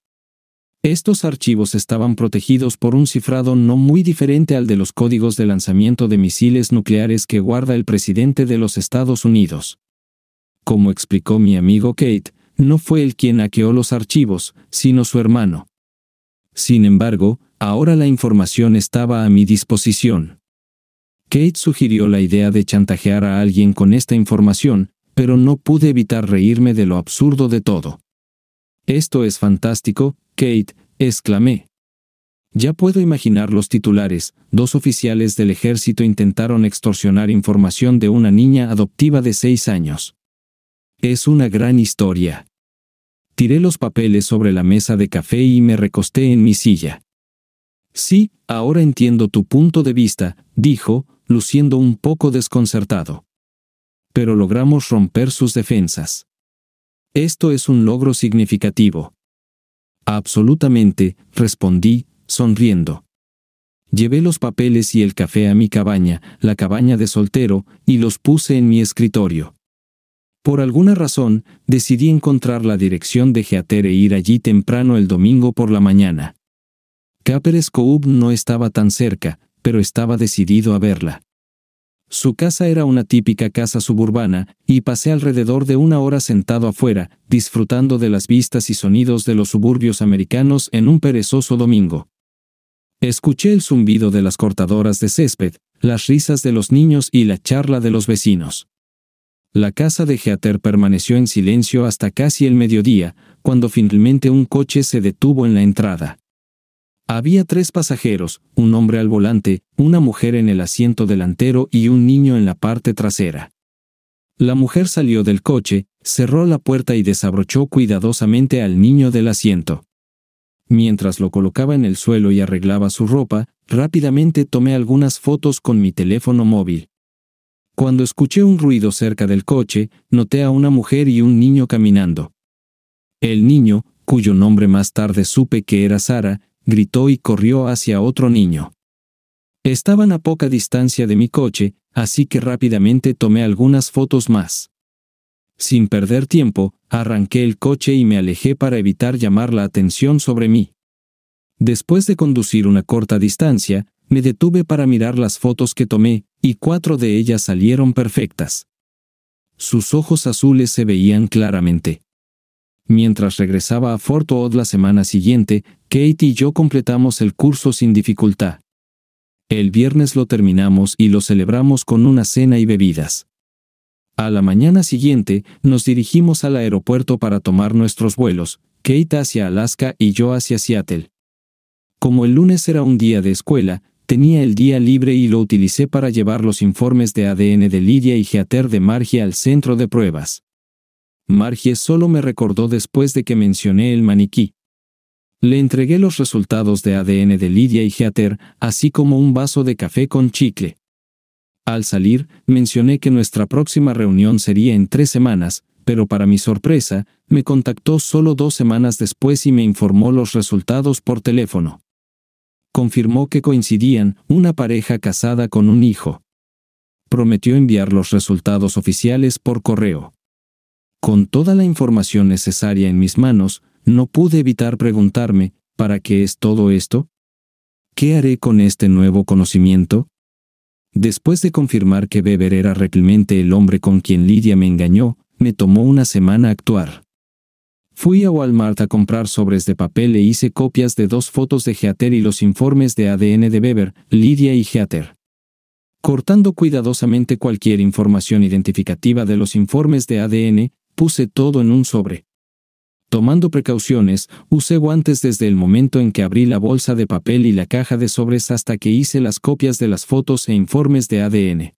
Estos archivos estaban protegidos por un cifrado no muy diferente al de los códigos de lanzamiento de misiles nucleares que guarda el presidente de los Estados Unidos. Como explicó mi amigo Kate, no fue él quien hackeó los archivos, sino su hermano. Sin embargo, ahora la información estaba a mi disposición. Kate sugirió la idea de chantajear a alguien con esta información, pero no pude evitar reírme de lo absurdo de todo. Esto es fantástico, Kate, exclamé. Ya puedo imaginar los titulares, dos oficiales del ejército intentaron extorsionar información de una niña adoptiva de seis años. Es una gran historia. Tiré los papeles sobre la mesa de café y me recosté en mi silla. Sí, ahora entiendo tu punto de vista, dijo, luciendo un poco desconcertado. Pero logramos romper sus defensas. Esto es un logro significativo. Absolutamente, respondí, sonriendo. Llevé los papeles y el café a mi cabaña, la cabaña de soltero, y los puse en mi escritorio. Por alguna razón, decidí encontrar la dirección de Geater e ir allí temprano el domingo por la mañana. Caperes Cove no estaba tan cerca, pero estaba decidido a verla. Su casa era una típica casa suburbana, y pasé alrededor de una hora sentado afuera, disfrutando de las vistas y sonidos de los suburbios americanos en un perezoso domingo. Escuché el zumbido de las cortadoras de césped, las risas de los niños y la charla de los vecinos. La casa de Geater permaneció en silencio hasta casi el mediodía, cuando finalmente un coche se detuvo en la entrada. Había tres pasajeros, un hombre al volante, una mujer en el asiento delantero y un niño en la parte trasera. La mujer salió del coche, cerró la puerta y desabrochó cuidadosamente al niño del asiento. Mientras lo colocaba en el suelo y arreglaba su ropa, rápidamente tomé algunas fotos con mi teléfono móvil. Cuando escuché un ruido cerca del coche, noté a una mujer y un niño caminando. El niño, cuyo nombre más tarde supe que era Sara, gritó y corrió hacia otro niño. Estaban a poca distancia de mi coche, así que rápidamente tomé algunas fotos más. Sin perder tiempo, arranqué el coche y me alejé para evitar llamar la atención sobre mí. Después de conducir una corta distancia, me detuve para mirar las fotos que tomé, y cuatro de ellas salieron perfectas. Sus ojos azules se veían claramente. Mientras regresaba a Fort Worth la semana siguiente, Kate y yo completamos el curso sin dificultad. El viernes lo terminamos y lo celebramos con una cena y bebidas. A la mañana siguiente, nos dirigimos al aeropuerto para tomar nuestros vuelos, Kate hacia Alaska y yo hacia Seattle. Como el lunes era un día de escuela, tenía el día libre y lo utilicé para llevar los informes de ADN de Lidia y Geater de Margie al centro de pruebas. Margie solo me recordó después de que mencioné el maniquí. Le entregué los resultados de ADN de Lidia y Geater, así como un vaso de café con chicle. Al salir, mencioné que nuestra próxima reunión sería en tres semanas, pero para mi sorpresa, me contactó solo dos semanas después y me informó los resultados por teléfono. Confirmó que coincidían, una pareja casada con un hijo. Prometió enviar los resultados oficiales por correo. Con toda la información necesaria en mis manos, no pude evitar preguntarme, ¿para qué es todo esto? ¿Qué haré con este nuevo conocimiento? Después de confirmar que Weber era realmente el hombre con quien Lidia me engañó, me tomó una semana actuar. Fui a Walmart a comprar sobres de papel e hice copias de dos fotos de Geater y los informes de ADN de Weber, Lidia y Geater cortando cuidadosamente cualquier información identificativa de los informes de ADN, puse todo en un sobre. Tomando precauciones, usé guantes desde el momento en que abrí la bolsa de papel y la caja de sobres hasta que hice las copias de las fotos e informes de ADN.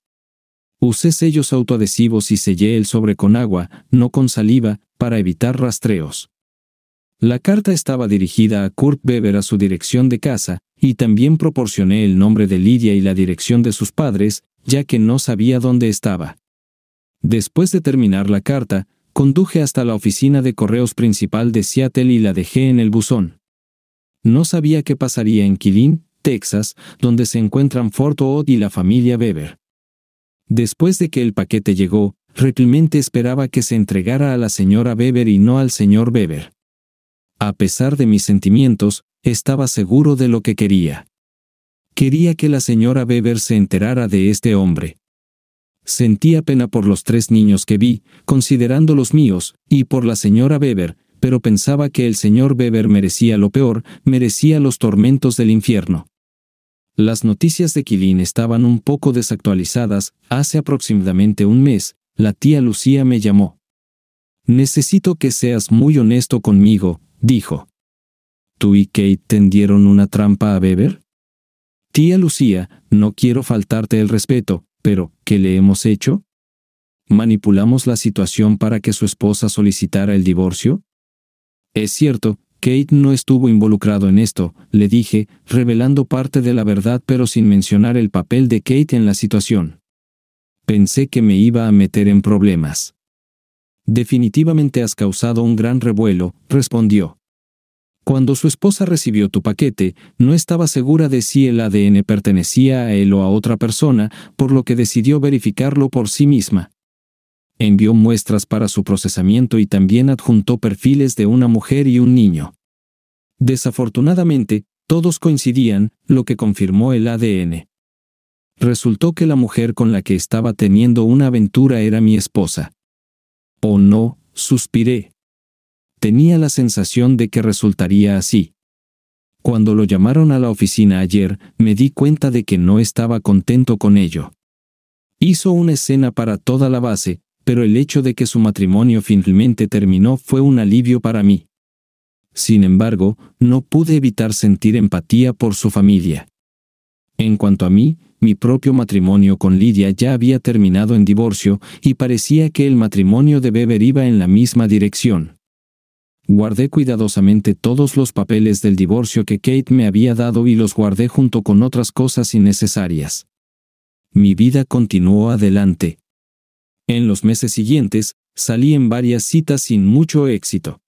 Usé sellos autoadhesivos y sellé el sobre con agua, no con saliva, para evitar rastreos. La carta estaba dirigida a Kurt Weber a su dirección de casa, y también proporcioné el nombre de Lidia y la dirección de sus padres, ya que no sabía dónde estaba. Después de terminar la carta, conduje hasta la oficina de correos principal de Seattle y la dejé en el buzón. No sabía qué pasaría en Killeen, Texas, donde se encuentran Fort Odd y la familia Weber. Después de que el paquete llegó, realmente esperaba que se entregara a la señora Weber y no al señor Weber. A pesar de mis sentimientos, estaba seguro de lo que quería. Quería que la señora Weber se enterara de este hombre. Sentía pena por los tres niños que vi, considerando los míos, y por la señora Weber, pero pensaba que el señor Weber merecía lo peor, merecía los tormentos del infierno. Las noticias de Quilín estaban un poco desactualizadas, hace aproximadamente un mes, la tía Lucía me llamó. Necesito que seas muy honesto conmigo, dijo. ¿Tú y Kate tendieron una trampa a Weber? Tía Lucía, no quiero faltarte el respeto, pero, ¿qué le hemos hecho? ¿Manipulamos la situación para que su esposa solicitara el divorcio? Es cierto, Kate no estuvo involucrado en esto, le dije, revelando parte de la verdad pero sin mencionar el papel de Kate en la situación. Pensé que me iba a meter en problemas. Definitivamente has causado un gran revuelo, respondió. Cuando su esposa recibió tu paquete, no estaba segura de si el ADN pertenecía a él o a otra persona, por lo que decidió verificarlo por sí misma. Envió muestras para su procesamiento y también adjuntó perfiles de una mujer y un niño. Desafortunadamente, todos coincidían, lo que confirmó el ADN. Resultó que la mujer con la que estaba teniendo una aventura era mi esposa. Oh no, suspiré. Tenía la sensación de que resultaría así. Cuando lo llamaron a la oficina ayer, me di cuenta de que no estaba contento con ello. Hizo una escena para toda la base, pero el hecho de que su matrimonio finalmente terminó fue un alivio para mí. Sin embargo, no pude evitar sentir empatía por su familia. En cuanto a mí, mi propio matrimonio con Lidia ya había terminado en divorcio y parecía que el matrimonio de Beber iba en la misma dirección. Guardé cuidadosamente todos los papeles del divorcio que Kate me había dado y los guardé junto con otras cosas innecesarias. Mi vida continuó adelante. En los meses siguientes, salí en varias citas sin mucho éxito.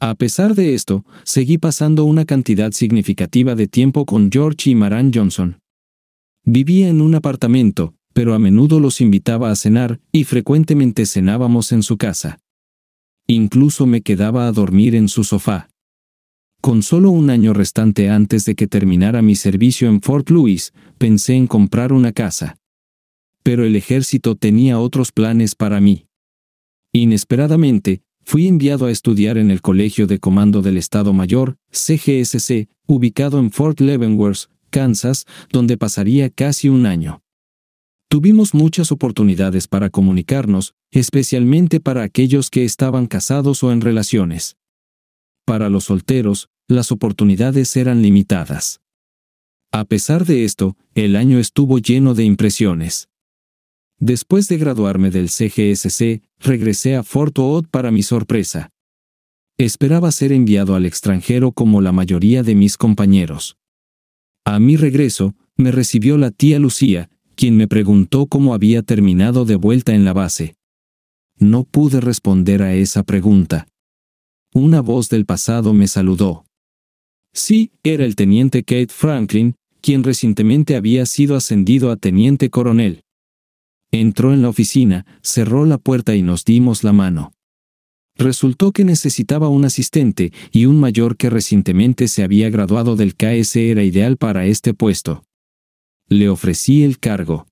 A pesar de esto, seguí pasando una cantidad significativa de tiempo con George y Maran Johnson. Vivía en un apartamento, pero a menudo los invitaba a cenar, y frecuentemente cenábamos en su casa. Incluso me quedaba a dormir en su sofá. Con solo un año restante antes de que terminara mi servicio en Fort Louis, pensé en comprar una casa. Pero el ejército tenía otros planes para mí. Inesperadamente, fui enviado a estudiar en el Colegio de Comando del Estado Mayor, CGSC, ubicado en Fort Leavenworth, Kansas, donde pasaría casi un año. Tuvimos muchas oportunidades para comunicarnos, especialmente para aquellos que estaban casados o en relaciones. Para los solteros, las oportunidades eran limitadas. A pesar de esto, el año estuvo lleno de impresiones. Después de graduarme del CGSC, regresé a Fort Odd para mi sorpresa. Esperaba ser enviado al extranjero como la mayoría de mis compañeros. A mi regreso, me recibió la tía Lucía, quien me preguntó cómo había terminado de vuelta en la base. No pude responder a esa pregunta. Una voz del pasado me saludó. Sí, era el teniente Kate Franklin, quien recientemente había sido ascendido a teniente coronel. Entró en la oficina, cerró la puerta y nos dimos la mano. Resultó que necesitaba un asistente, y un mayor que recientemente se había graduado del KS era ideal para este puesto. Le ofrecí el cargo.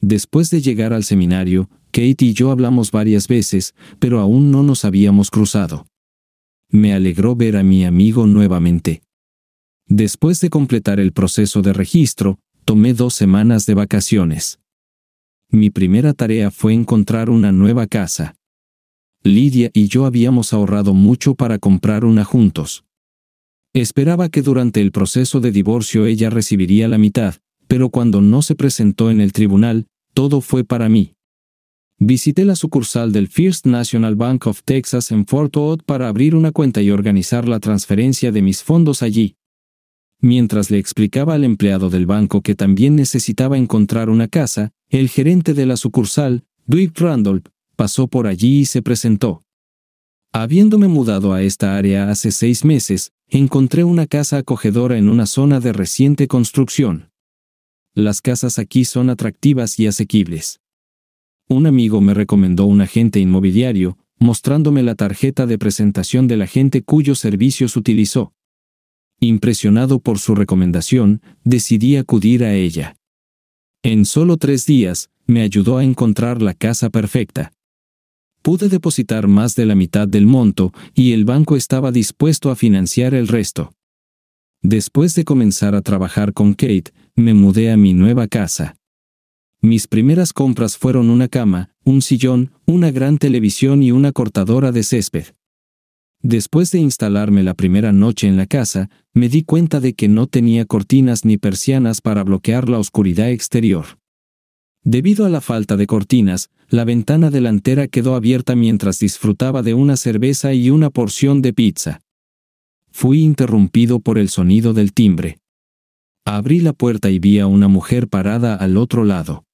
Después de llegar al seminario, Kate y yo hablamos varias veces, pero aún no nos habíamos cruzado. Me alegró ver a mi amigo nuevamente. Después de completar el proceso de registro, tomé dos semanas de vacaciones. Mi primera tarea fue encontrar una nueva casa. Lidia y yo habíamos ahorrado mucho para comprar una juntos. Esperaba que durante el proceso de divorcio ella recibiría la mitad, pero cuando no se presentó en el tribunal, todo fue para mí. Visité la sucursal del First National Bank of Texas en Fort Worth para abrir una cuenta y organizar la transferencia de mis fondos allí. Mientras le explicaba al empleado del banco que también necesitaba encontrar una casa, el gerente de la sucursal, Dwight Randolph, pasó por allí y se presentó. Habiéndome mudado a esta área hace seis meses, encontré una casa acogedora en una zona de reciente construcción. Las casas aquí son atractivas y asequibles. Un amigo me recomendó un agente inmobiliario, mostrándome la tarjeta de presentación del agente cuyos servicios utilizó. Impresionado por su recomendación, decidí acudir a ella. En solo tres días, me ayudó a encontrar la casa perfecta pude depositar más de la mitad del monto y el banco estaba dispuesto a financiar el resto. Después de comenzar a trabajar con Kate, me mudé a mi nueva casa. Mis primeras compras fueron una cama, un sillón, una gran televisión y una cortadora de césped. Después de instalarme la primera noche en la casa, me di cuenta de que no tenía cortinas ni persianas para bloquear la oscuridad exterior. Debido a la falta de cortinas, la ventana delantera quedó abierta mientras disfrutaba de una cerveza y una porción de pizza. Fui interrumpido por el sonido del timbre. Abrí la puerta y vi a una mujer parada al otro lado.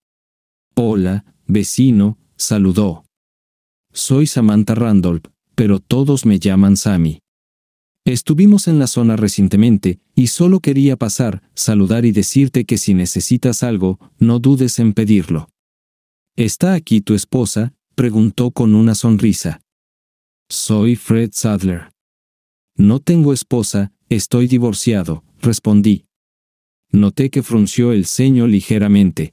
Hola, vecino, saludó. Soy Samantha Randolph, pero todos me llaman Sammy. Estuvimos en la zona recientemente, y solo quería pasar, saludar y decirte que si necesitas algo, no dudes en pedirlo. ¿Está aquí tu esposa? preguntó con una sonrisa. Soy Fred Sadler. No tengo esposa, estoy divorciado, respondí. Noté que frunció el ceño ligeramente.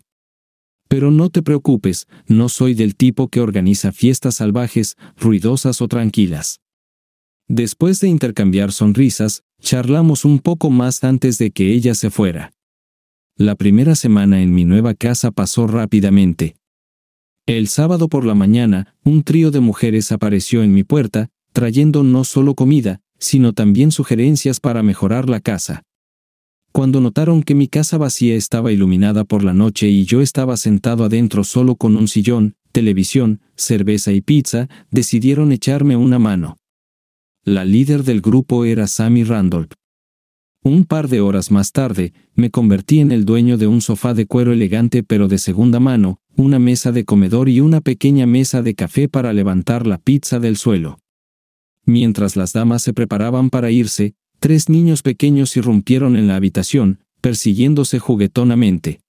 Pero no te preocupes, no soy del tipo que organiza fiestas salvajes, ruidosas o tranquilas. Después de intercambiar sonrisas, charlamos un poco más antes de que ella se fuera. La primera semana en mi nueva casa pasó rápidamente. El sábado por la mañana, un trío de mujeres apareció en mi puerta, trayendo no solo comida, sino también sugerencias para mejorar la casa. Cuando notaron que mi casa vacía estaba iluminada por la noche y yo estaba sentado adentro solo con un sillón, televisión, cerveza y pizza, decidieron echarme una mano. La líder del grupo era Sammy Randolph. Un par de horas más tarde, me convertí en el dueño de un sofá de cuero elegante pero de segunda mano, una mesa de comedor y una pequeña mesa de café para levantar la pizza del suelo. Mientras las damas se preparaban para irse, tres niños pequeños irrumpieron en la habitación, persiguiéndose juguetonamente.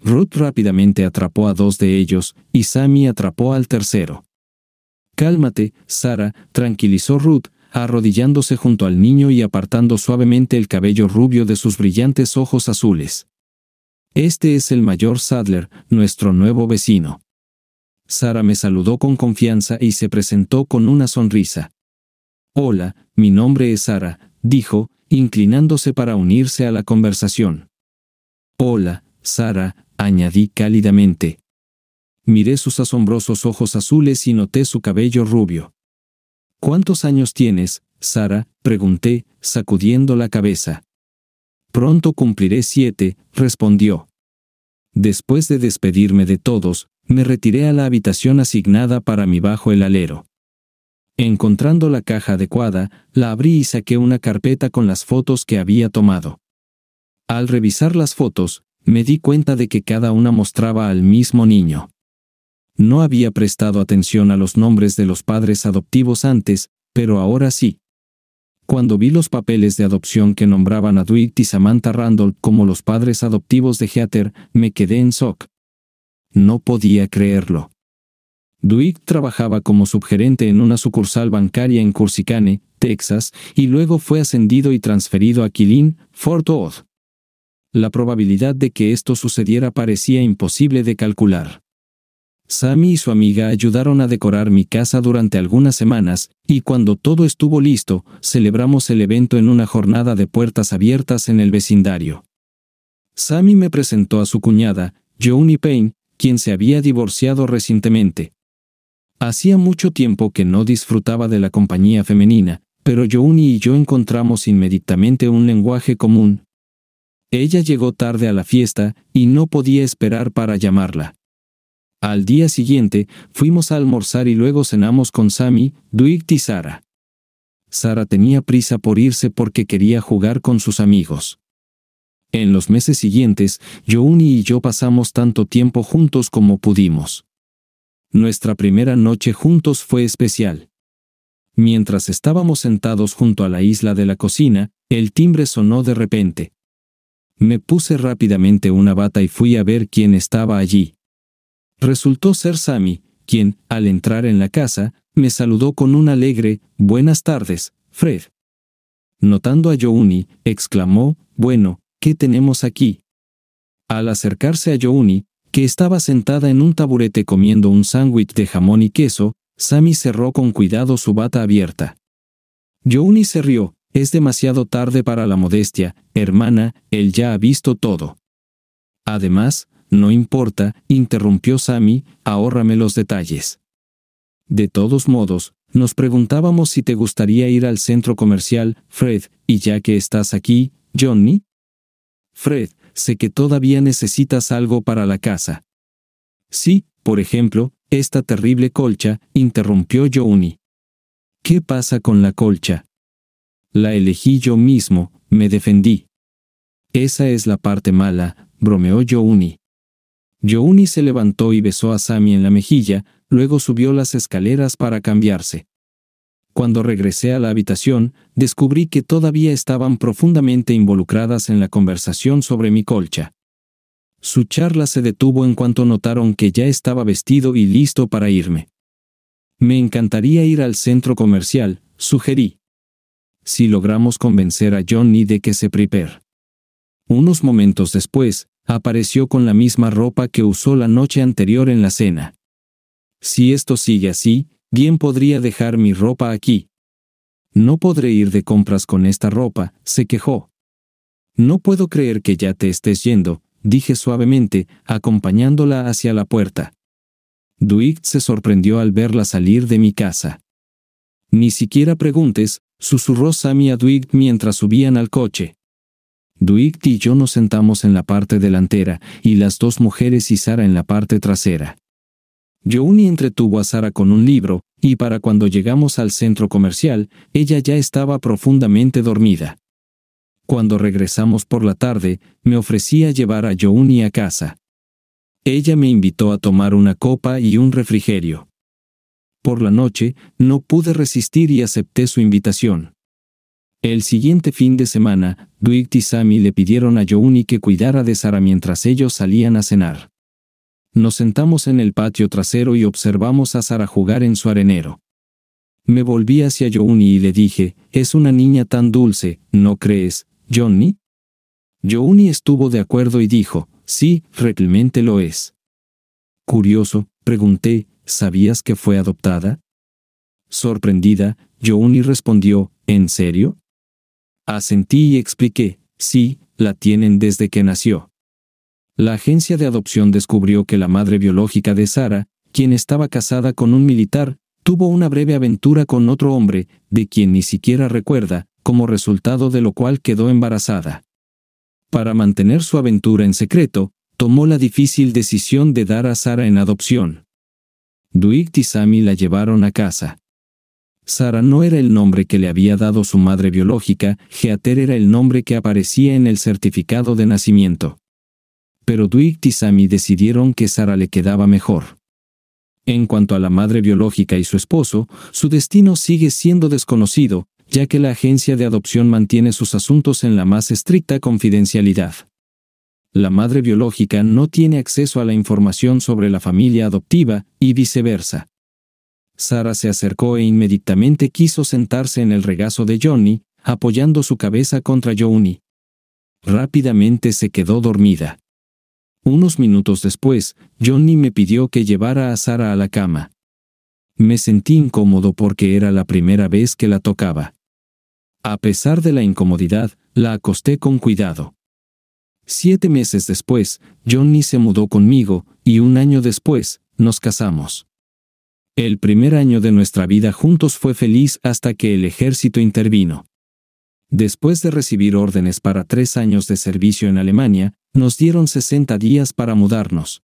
Ruth rápidamente atrapó a dos de ellos, y Sammy atrapó al tercero. Cálmate, Sara, tranquilizó Ruth, arrodillándose junto al niño y apartando suavemente el cabello rubio de sus brillantes ojos azules. Este es el mayor Sadler, nuestro nuevo vecino. Sara me saludó con confianza y se presentó con una sonrisa. Hola, mi nombre es Sara, dijo, inclinándose para unirse a la conversación. Hola, Sara, añadí cálidamente. Miré sus asombrosos ojos azules y noté su cabello rubio. ¿Cuántos años tienes, Sara? pregunté, sacudiendo la cabeza. Pronto cumpliré siete, respondió. Después de despedirme de todos, me retiré a la habitación asignada para mí bajo el alero. Encontrando la caja adecuada, la abrí y saqué una carpeta con las fotos que había tomado. Al revisar las fotos, me di cuenta de que cada una mostraba al mismo niño. No había prestado atención a los nombres de los padres adoptivos antes, pero ahora sí. Cuando vi los papeles de adopción que nombraban a Dwight y Samantha Randolph como los padres adoptivos de Heather, me quedé en shock. No podía creerlo. Dwight trabajaba como subgerente en una sucursal bancaria en Cursicane, Texas, y luego fue ascendido y transferido a Killeen, Fort Worth. La probabilidad de que esto sucediera parecía imposible de calcular. Sammy y su amiga ayudaron a decorar mi casa durante algunas semanas, y cuando todo estuvo listo, celebramos el evento en una jornada de puertas abiertas en el vecindario. Sammy me presentó a su cuñada, Joanie Payne, quien se había divorciado recientemente. Hacía mucho tiempo que no disfrutaba de la compañía femenina, pero Jouni y yo encontramos inmediatamente un lenguaje común. Ella llegó tarde a la fiesta y no podía esperar para llamarla. Al día siguiente, fuimos a almorzar y luego cenamos con Sammy, Dwight y Sara. Sara tenía prisa por irse porque quería jugar con sus amigos. En los meses siguientes, Jouni y yo pasamos tanto tiempo juntos como pudimos. Nuestra primera noche juntos fue especial. Mientras estábamos sentados junto a la isla de la cocina, el timbre sonó de repente. Me puse rápidamente una bata y fui a ver quién estaba allí. Resultó ser Sammy, quien, al entrar en la casa, me saludó con un alegre, Buenas tardes, Fred. Notando a Jouni, exclamó, Bueno, ¿qué tenemos aquí? Al acercarse a Jouni, que estaba sentada en un taburete comiendo un sándwich de jamón y queso, Sammy cerró con cuidado su bata abierta. Jouni se rió, es demasiado tarde para la modestia, hermana, él ya ha visto todo. Además, no importa, interrumpió Sammy, ahórrame los detalles. De todos modos, nos preguntábamos si te gustaría ir al centro comercial, Fred, y ya que estás aquí, Johnny. Fred, sé que todavía necesitas algo para la casa. Sí, por ejemplo, esta terrible colcha, interrumpió Johnny. ¿Qué pasa con la colcha? La elegí yo mismo, me defendí. Esa es la parte mala, bromeó Johnny. Johnny se levantó y besó a Sammy en la mejilla, luego subió las escaleras para cambiarse. Cuando regresé a la habitación, descubrí que todavía estaban profundamente involucradas en la conversación sobre mi colcha. Su charla se detuvo en cuanto notaron que ya estaba vestido y listo para irme. Me encantaría ir al centro comercial, sugerí. Si logramos convencer a Johnny de que se prepare. Unos momentos después, apareció con la misma ropa que usó la noche anterior en la cena. Si esto sigue así, Bien podría dejar mi ropa aquí. No podré ir de compras con esta ropa, se quejó. No puedo creer que ya te estés yendo, dije suavemente, acompañándola hacia la puerta. Dwight se sorprendió al verla salir de mi casa. Ni siquiera preguntes, susurró Sammy a mientras subían al coche. Dwight y yo nos sentamos en la parte delantera, y las dos mujeres y Sara en la parte trasera. Jouni entretuvo a Sara con un libro, y para cuando llegamos al centro comercial, ella ya estaba profundamente dormida. Cuando regresamos por la tarde, me ofrecí a llevar a Jouni a casa. Ella me invitó a tomar una copa y un refrigerio. Por la noche, no pude resistir y acepté su invitación. El siguiente fin de semana, Dwight y Sammy le pidieron a Jouni que cuidara de Sara mientras ellos salían a cenar. Nos sentamos en el patio trasero y observamos a Sara jugar en su arenero. Me volví hacia Jouni y le dije, es una niña tan dulce, ¿no crees, Johnny? Jouni estuvo de acuerdo y dijo, sí, realmente lo es. Curioso, pregunté, ¿sabías que fue adoptada? Sorprendida, Jouni respondió, ¿en serio? Asentí y expliqué, sí, la tienen desde que nació. La agencia de adopción descubrió que la madre biológica de Sara, quien estaba casada con un militar, tuvo una breve aventura con otro hombre, de quien ni siquiera recuerda, como resultado de lo cual quedó embarazada. Para mantener su aventura en secreto, tomó la difícil decisión de dar a Sara en adopción. Dwight y Sammy la llevaron a casa. Sara no era el nombre que le había dado su madre biológica, Geater era el nombre que aparecía en el certificado de nacimiento pero Dwight y Sammy decidieron que Sara le quedaba mejor. En cuanto a la madre biológica y su esposo, su destino sigue siendo desconocido, ya que la agencia de adopción mantiene sus asuntos en la más estricta confidencialidad. La madre biológica no tiene acceso a la información sobre la familia adoptiva y viceversa. Sara se acercó e inmediatamente quiso sentarse en el regazo de Johnny, apoyando su cabeza contra Johnny. Rápidamente se quedó dormida. Unos minutos después, Johnny me pidió que llevara a Sara a la cama. Me sentí incómodo porque era la primera vez que la tocaba. A pesar de la incomodidad, la acosté con cuidado. Siete meses después, Johnny se mudó conmigo, y un año después, nos casamos. El primer año de nuestra vida juntos fue feliz hasta que el ejército intervino. Después de recibir órdenes para tres años de servicio en Alemania, nos dieron 60 días para mudarnos.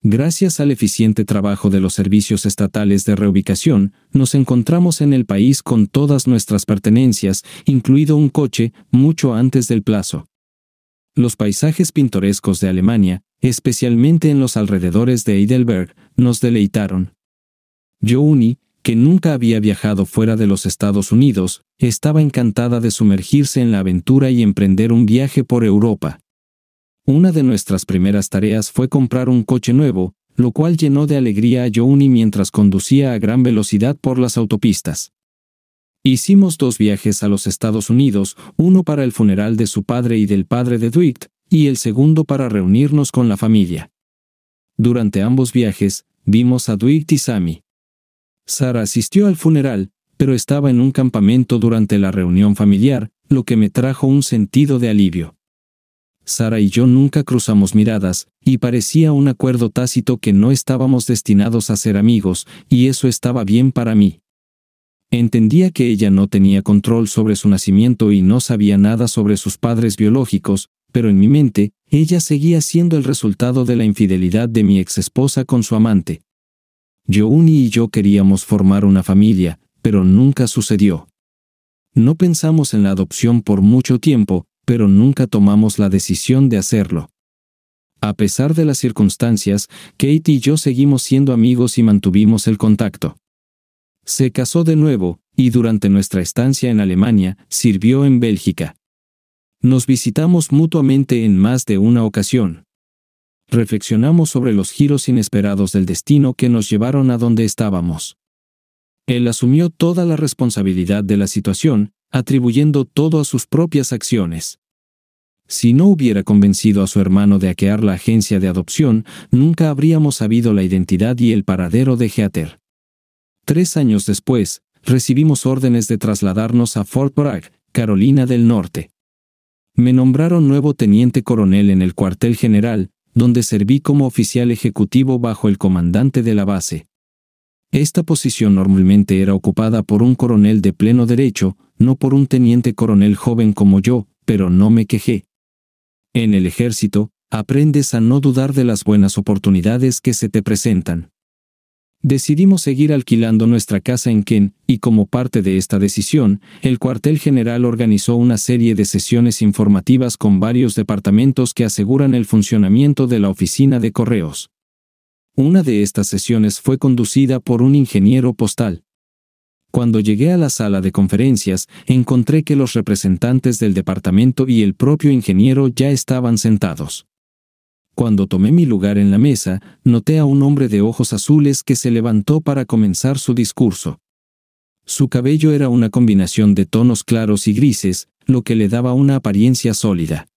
Gracias al eficiente trabajo de los servicios estatales de reubicación, nos encontramos en el país con todas nuestras pertenencias, incluido un coche, mucho antes del plazo. Los paisajes pintorescos de Alemania, especialmente en los alrededores de Heidelberg, nos deleitaron. Jouni, que nunca había viajado fuera de los Estados Unidos, estaba encantada de sumergirse en la aventura y emprender un viaje por Europa. Una de nuestras primeras tareas fue comprar un coche nuevo, lo cual llenó de alegría a Jouni mientras conducía a gran velocidad por las autopistas. Hicimos dos viajes a los Estados Unidos, uno para el funeral de su padre y del padre de Dwight, y el segundo para reunirnos con la familia. Durante ambos viajes, vimos a Dwight y Sammy. Sara asistió al funeral, pero estaba en un campamento durante la reunión familiar, lo que me trajo un sentido de alivio. Sara y yo nunca cruzamos miradas, y parecía un acuerdo tácito que no estábamos destinados a ser amigos, y eso estaba bien para mí. Entendía que ella no tenía control sobre su nacimiento y no sabía nada sobre sus padres biológicos, pero en mi mente, ella seguía siendo el resultado de la infidelidad de mi exesposa con su amante. Jouni y yo queríamos formar una familia, pero nunca sucedió. No pensamos en la adopción por mucho tiempo, pero nunca tomamos la decisión de hacerlo. A pesar de las circunstancias, Kate y yo seguimos siendo amigos y mantuvimos el contacto. Se casó de nuevo, y durante nuestra estancia en Alemania, sirvió en Bélgica. Nos visitamos mutuamente en más de una ocasión. Reflexionamos sobre los giros inesperados del destino que nos llevaron a donde estábamos. Él asumió toda la responsabilidad de la situación, atribuyendo todo a sus propias acciones. Si no hubiera convencido a su hermano de hackear la agencia de adopción, nunca habríamos sabido la identidad y el paradero de Heather. Tres años después, recibimos órdenes de trasladarnos a Fort Bragg, Carolina del Norte. Me nombraron nuevo teniente coronel en el cuartel general, donde serví como oficial ejecutivo bajo el comandante de la base. Esta posición normalmente era ocupada por un coronel de pleno derecho, no por un teniente coronel joven como yo, pero no me quejé. En el ejército, aprendes a no dudar de las buenas oportunidades que se te presentan. Decidimos seguir alquilando nuestra casa en Ken, y como parte de esta decisión, el cuartel general organizó una serie de sesiones informativas con varios departamentos que aseguran el funcionamiento de la oficina de correos. Una de estas sesiones fue conducida por un ingeniero postal. Cuando llegué a la sala de conferencias, encontré que los representantes del departamento y el propio ingeniero ya estaban sentados. Cuando tomé mi lugar en la mesa, noté a un hombre de ojos azules que se levantó para comenzar su discurso. Su cabello era una combinación de tonos claros y grises, lo que le daba una apariencia sólida.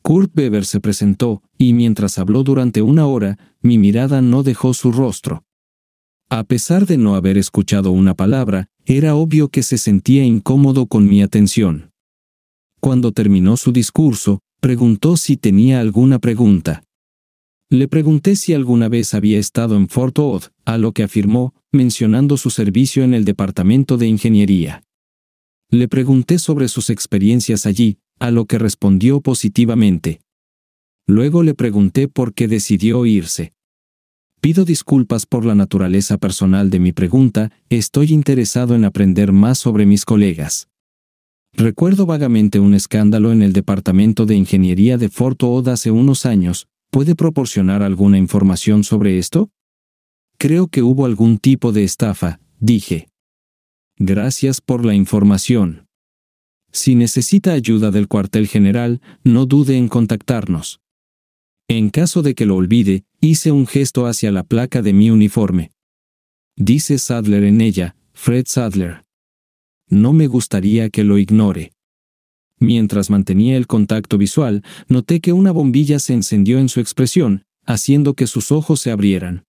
Kurt Weber se presentó, y mientras habló durante una hora, mi mirada no dejó su rostro. A pesar de no haber escuchado una palabra, era obvio que se sentía incómodo con mi atención. Cuando terminó su discurso, preguntó si tenía alguna pregunta. Le pregunté si alguna vez había estado en Fort Hood, a lo que afirmó, mencionando su servicio en el Departamento de Ingeniería. Le pregunté sobre sus experiencias allí, a lo que respondió positivamente. Luego le pregunté por qué decidió irse. Pido disculpas por la naturaleza personal de mi pregunta, estoy interesado en aprender más sobre mis colegas. Recuerdo vagamente un escándalo en el Departamento de Ingeniería de Fort Hood hace unos años. ¿Puede proporcionar alguna información sobre esto? Creo que hubo algún tipo de estafa, dije. Gracias por la información. Si necesita ayuda del cuartel general, no dude en contactarnos. En caso de que lo olvide, hice un gesto hacia la placa de mi uniforme. Dice Sadler en ella, Fred Sadler. No me gustaría que lo ignore. Mientras mantenía el contacto visual, noté que una bombilla se encendió en su expresión, haciendo que sus ojos se abrieran.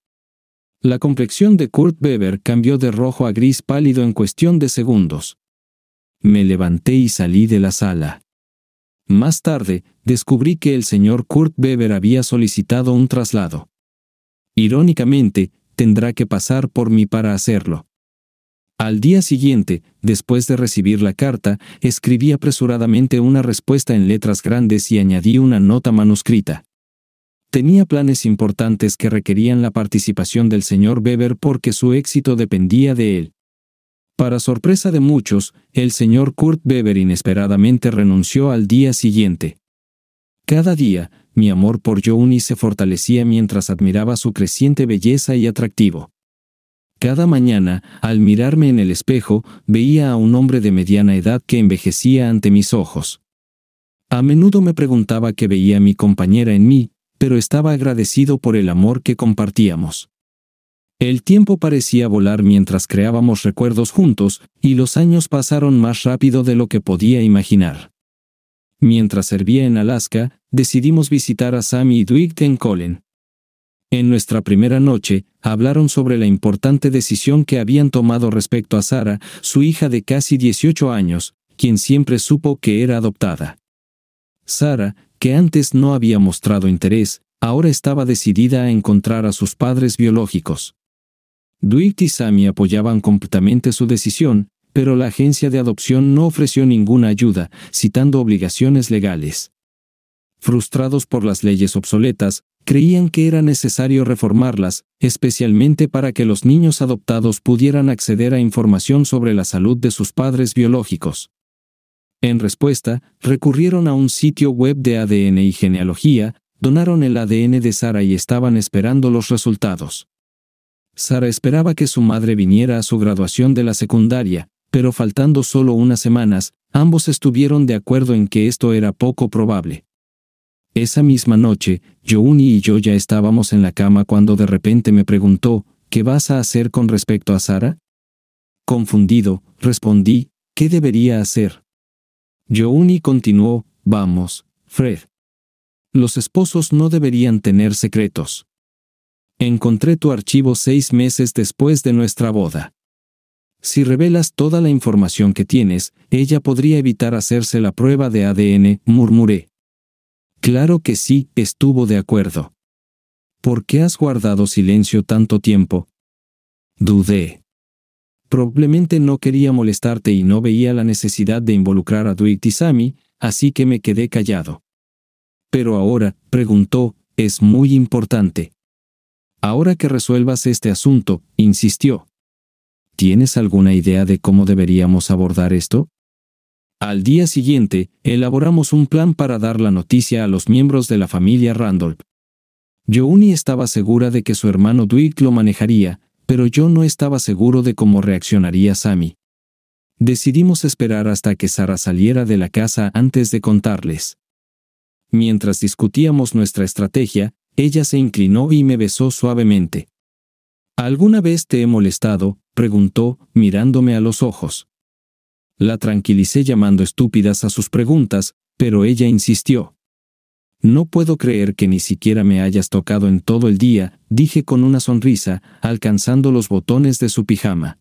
La complexión de Kurt Weber cambió de rojo a gris pálido en cuestión de segundos. Me levanté y salí de la sala. Más tarde, descubrí que el señor Kurt Weber había solicitado un traslado. Irónicamente, tendrá que pasar por mí para hacerlo. Al día siguiente, después de recibir la carta, escribí apresuradamente una respuesta en letras grandes y añadí una nota manuscrita. Tenía planes importantes que requerían la participación del señor Weber porque su éxito dependía de él. Para sorpresa de muchos, el señor Kurt Weber inesperadamente renunció al día siguiente. Cada día, mi amor por Jouni se fortalecía mientras admiraba su creciente belleza y atractivo. Cada mañana, al mirarme en el espejo, veía a un hombre de mediana edad que envejecía ante mis ojos. A menudo me preguntaba qué veía mi compañera en mí, pero estaba agradecido por el amor que compartíamos. El tiempo parecía volar mientras creábamos recuerdos juntos, y los años pasaron más rápido de lo que podía imaginar. Mientras servía en Alaska, decidimos visitar a Sammy y Dwight en Colin. En nuestra primera noche, hablaron sobre la importante decisión que habían tomado respecto a Sara, su hija de casi 18 años, quien siempre supo que era adoptada. Sara, que antes no había mostrado interés, ahora estaba decidida a encontrar a sus padres biológicos. Dwight y Sammy apoyaban completamente su decisión, pero la agencia de adopción no ofreció ninguna ayuda, citando obligaciones legales. Frustrados por las leyes obsoletas, creían que era necesario reformarlas, especialmente para que los niños adoptados pudieran acceder a información sobre la salud de sus padres biológicos. En respuesta, recurrieron a un sitio web de ADN y genealogía, donaron el ADN de Sara y estaban esperando los resultados. Sara esperaba que su madre viniera a su graduación de la secundaria, pero faltando solo unas semanas, ambos estuvieron de acuerdo en que esto era poco probable. Esa misma noche, Jouni y yo ya estábamos en la cama cuando de repente me preguntó, ¿qué vas a hacer con respecto a Sara? Confundido, respondí, ¿qué debería hacer? Jouni continuó, vamos, Fred. Los esposos no deberían tener secretos. Encontré tu archivo seis meses después de nuestra boda. Si revelas toda la información que tienes, ella podría evitar hacerse la prueba de ADN, murmuré. Claro que sí, estuvo de acuerdo. ¿Por qué has guardado silencio tanto tiempo? Dudé. Probablemente no quería molestarte y no veía la necesidad de involucrar a Dwight y Sammy, así que me quedé callado. Pero ahora, preguntó, es muy importante. Ahora que resuelvas este asunto, insistió. ¿Tienes alguna idea de cómo deberíamos abordar esto? Al día siguiente, elaboramos un plan para dar la noticia a los miembros de la familia Randolph. Jouni estaba segura de que su hermano Dwight lo manejaría, pero yo no estaba seguro de cómo reaccionaría Sammy. Decidimos esperar hasta que Sara saliera de la casa antes de contarles. Mientras discutíamos nuestra estrategia, ella se inclinó y me besó suavemente. ¿Alguna vez te he molestado? preguntó, mirándome a los ojos. La tranquilicé llamando estúpidas a sus preguntas, pero ella insistió. No puedo creer que ni siquiera me hayas tocado en todo el día, dije con una sonrisa, alcanzando los botones de su pijama.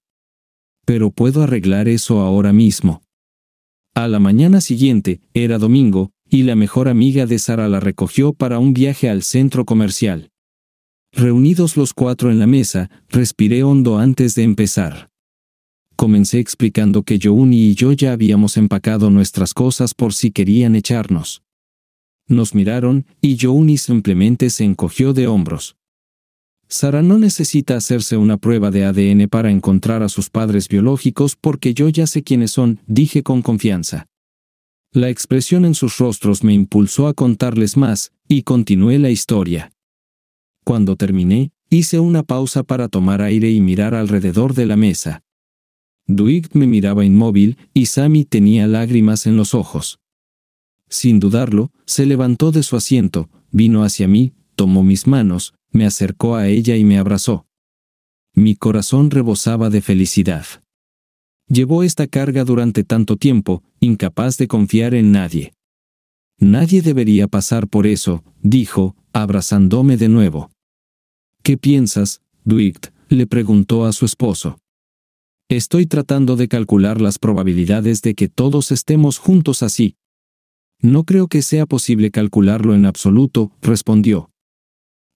Pero puedo arreglar eso ahora mismo. A la mañana siguiente, era domingo, y la mejor amiga de Sara la recogió para un viaje al centro comercial. Reunidos los cuatro en la mesa, respiré hondo antes de empezar. Comencé explicando que Jouni y yo ya habíamos empacado nuestras cosas por si querían echarnos. Nos miraron, y Jouni simplemente se encogió de hombros. Sara no necesita hacerse una prueba de ADN para encontrar a sus padres biológicos porque yo ya sé quiénes son, dije con confianza. La expresión en sus rostros me impulsó a contarles más, y continué la historia. Cuando terminé, hice una pausa para tomar aire y mirar alrededor de la mesa. Dwight me miraba inmóvil y Sammy tenía lágrimas en los ojos. Sin dudarlo, se levantó de su asiento, vino hacia mí, tomó mis manos, me acercó a ella y me abrazó. Mi corazón rebosaba de felicidad. Llevó esta carga durante tanto tiempo, incapaz de confiar en nadie. Nadie debería pasar por eso, dijo, abrazándome de nuevo. ¿Qué piensas, Dwight? le preguntó a su esposo. Estoy tratando de calcular las probabilidades de que todos estemos juntos así. No creo que sea posible calcularlo en absoluto, respondió.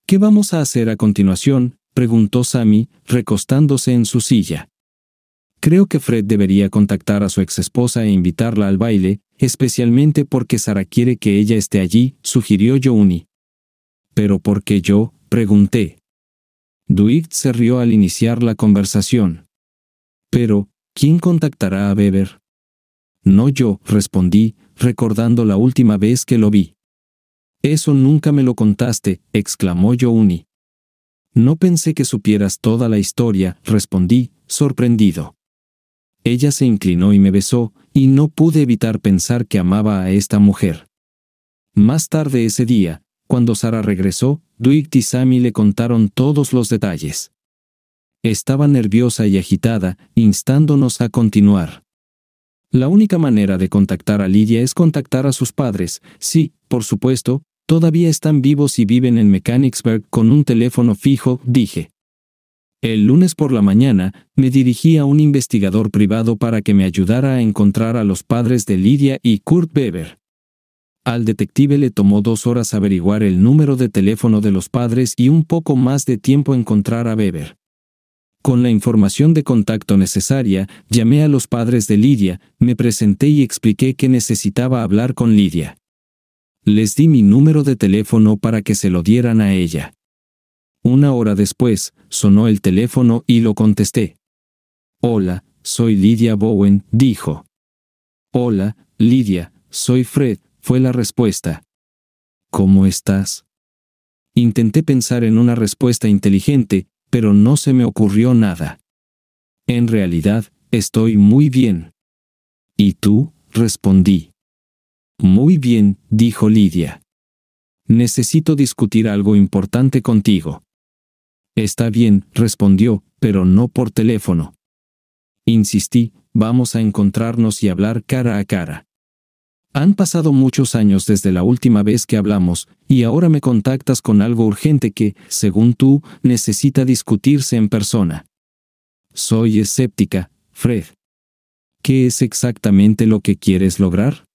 ¿Qué vamos a hacer a continuación? preguntó Sammy, recostándose en su silla. Creo que Fred debería contactar a su exesposa e invitarla al baile, especialmente porque Sara quiere que ella esté allí, sugirió Jouni. ¿Pero por qué yo? pregunté. Dwight se rió al iniciar la conversación. Pero, ¿quién contactará a Weber? No yo, respondí, recordando la última vez que lo vi. Eso nunca me lo contaste, exclamó Jouni. No pensé que supieras toda la historia, respondí, sorprendido. Ella se inclinó y me besó, y no pude evitar pensar que amaba a esta mujer. Más tarde ese día, cuando Sara regresó, Dwight y Sammy le contaron todos los detalles. Estaba nerviosa y agitada, instándonos a continuar. La única manera de contactar a Lidia es contactar a sus padres. Sí, por supuesto, todavía están vivos y viven en Mechanicsburg con un teléfono fijo, dije. El lunes por la mañana, me dirigí a un investigador privado para que me ayudara a encontrar a los padres de Lidia y Kurt Weber. Al detective le tomó dos horas averiguar el número de teléfono de los padres y un poco más de tiempo encontrar a Weber. Con la información de contacto necesaria, llamé a los padres de Lidia, me presenté y expliqué que necesitaba hablar con Lidia. Les di mi número de teléfono para que se lo dieran a ella. Una hora después, sonó el teléfono y lo contesté. Hola, soy Lidia Bowen, dijo. Hola, Lidia, soy Fred, fue la respuesta. ¿Cómo estás? Intenté pensar en una respuesta inteligente, pero no se me ocurrió nada. En realidad, estoy muy bien. ¿Y tú? respondí. Muy bien, dijo Lidia. Necesito discutir algo importante contigo. Está bien, respondió, pero no por teléfono. Insistí, vamos a encontrarnos y hablar cara a cara. Han pasado muchos años desde la última vez que hablamos, y ahora me contactas con algo urgente que, según tú, necesita discutirse en persona. Soy escéptica, Fred. ¿Qué es exactamente lo que quieres lograr?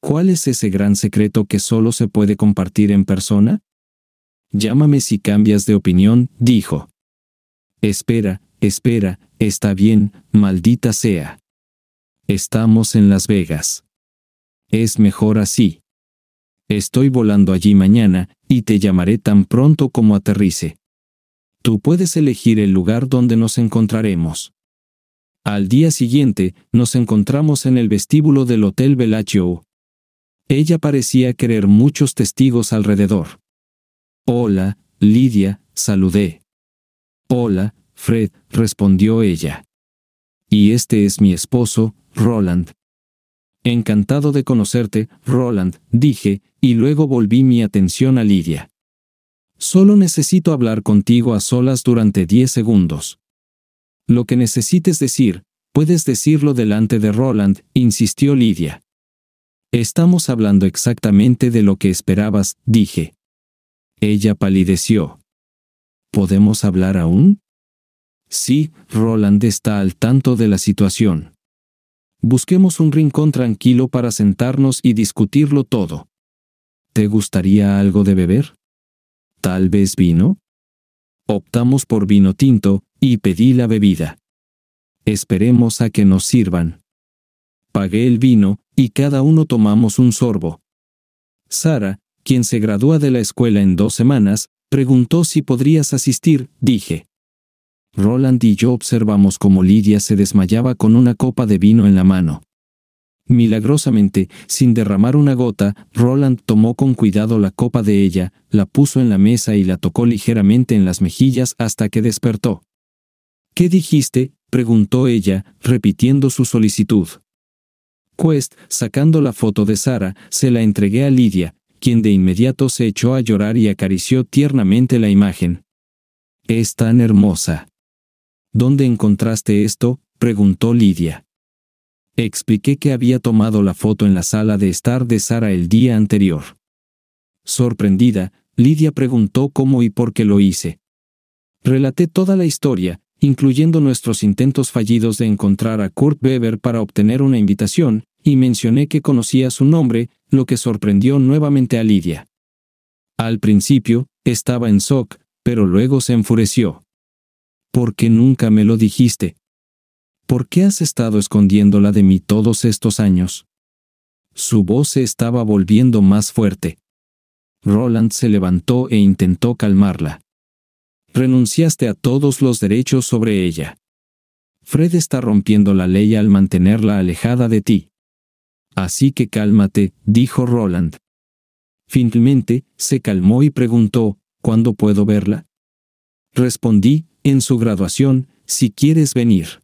¿Cuál es ese gran secreto que solo se puede compartir en persona? Llámame si cambias de opinión, dijo. Espera, espera, está bien, maldita sea. Estamos en Las Vegas. Es mejor así. Estoy volando allí mañana, y te llamaré tan pronto como aterrice. Tú puedes elegir el lugar donde nos encontraremos. Al día siguiente, nos encontramos en el vestíbulo del Hotel Bellagio. Ella parecía querer muchos testigos alrededor. Hola, Lidia, saludé. Hola, Fred, respondió ella. Y este es mi esposo, Roland. Encantado de conocerte, Roland, dije, y luego volví mi atención a Lidia. Solo necesito hablar contigo a solas durante diez segundos. Lo que necesites decir, puedes decirlo delante de Roland, insistió Lidia. Estamos hablando exactamente de lo que esperabas, dije. Ella palideció. ¿Podemos hablar aún? Sí, Roland está al tanto de la situación. Busquemos un rincón tranquilo para sentarnos y discutirlo todo. ¿Te gustaría algo de beber? ¿Tal vez vino? Optamos por vino tinto, y pedí la bebida. Esperemos a que nos sirvan. Pagué el vino, y cada uno tomamos un sorbo. Sara, quien se gradúa de la escuela en dos semanas, preguntó si podrías asistir, dije. Roland y yo observamos cómo Lidia se desmayaba con una copa de vino en la mano. Milagrosamente, sin derramar una gota, Roland tomó con cuidado la copa de ella, la puso en la mesa y la tocó ligeramente en las mejillas hasta que despertó. ¿Qué dijiste? preguntó ella, repitiendo su solicitud. Quest, sacando la foto de Sara, se la entregué a Lidia, quien de inmediato se echó a llorar y acarició tiernamente la imagen. Es tan hermosa. ¿Dónde encontraste esto? preguntó Lidia. Expliqué que había tomado la foto en la sala de estar de Sara el día anterior. Sorprendida, Lidia preguntó cómo y por qué lo hice. Relaté toda la historia, incluyendo nuestros intentos fallidos de encontrar a Kurt Weber para obtener una invitación, y mencioné que conocía su nombre, lo que sorprendió nuevamente a Lidia. Al principio, estaba en shock, pero luego se enfureció. ¿Por qué nunca me lo dijiste? ¿Por qué has estado escondiéndola de mí todos estos años? Su voz se estaba volviendo más fuerte. Roland se levantó e intentó calmarla. Renunciaste a todos los derechos sobre ella. Fred está rompiendo la ley al mantenerla alejada de ti. Así que cálmate, dijo Roland. Finalmente, se calmó y preguntó, ¿cuándo puedo verla? Respondí, en su graduación, si quieres venir.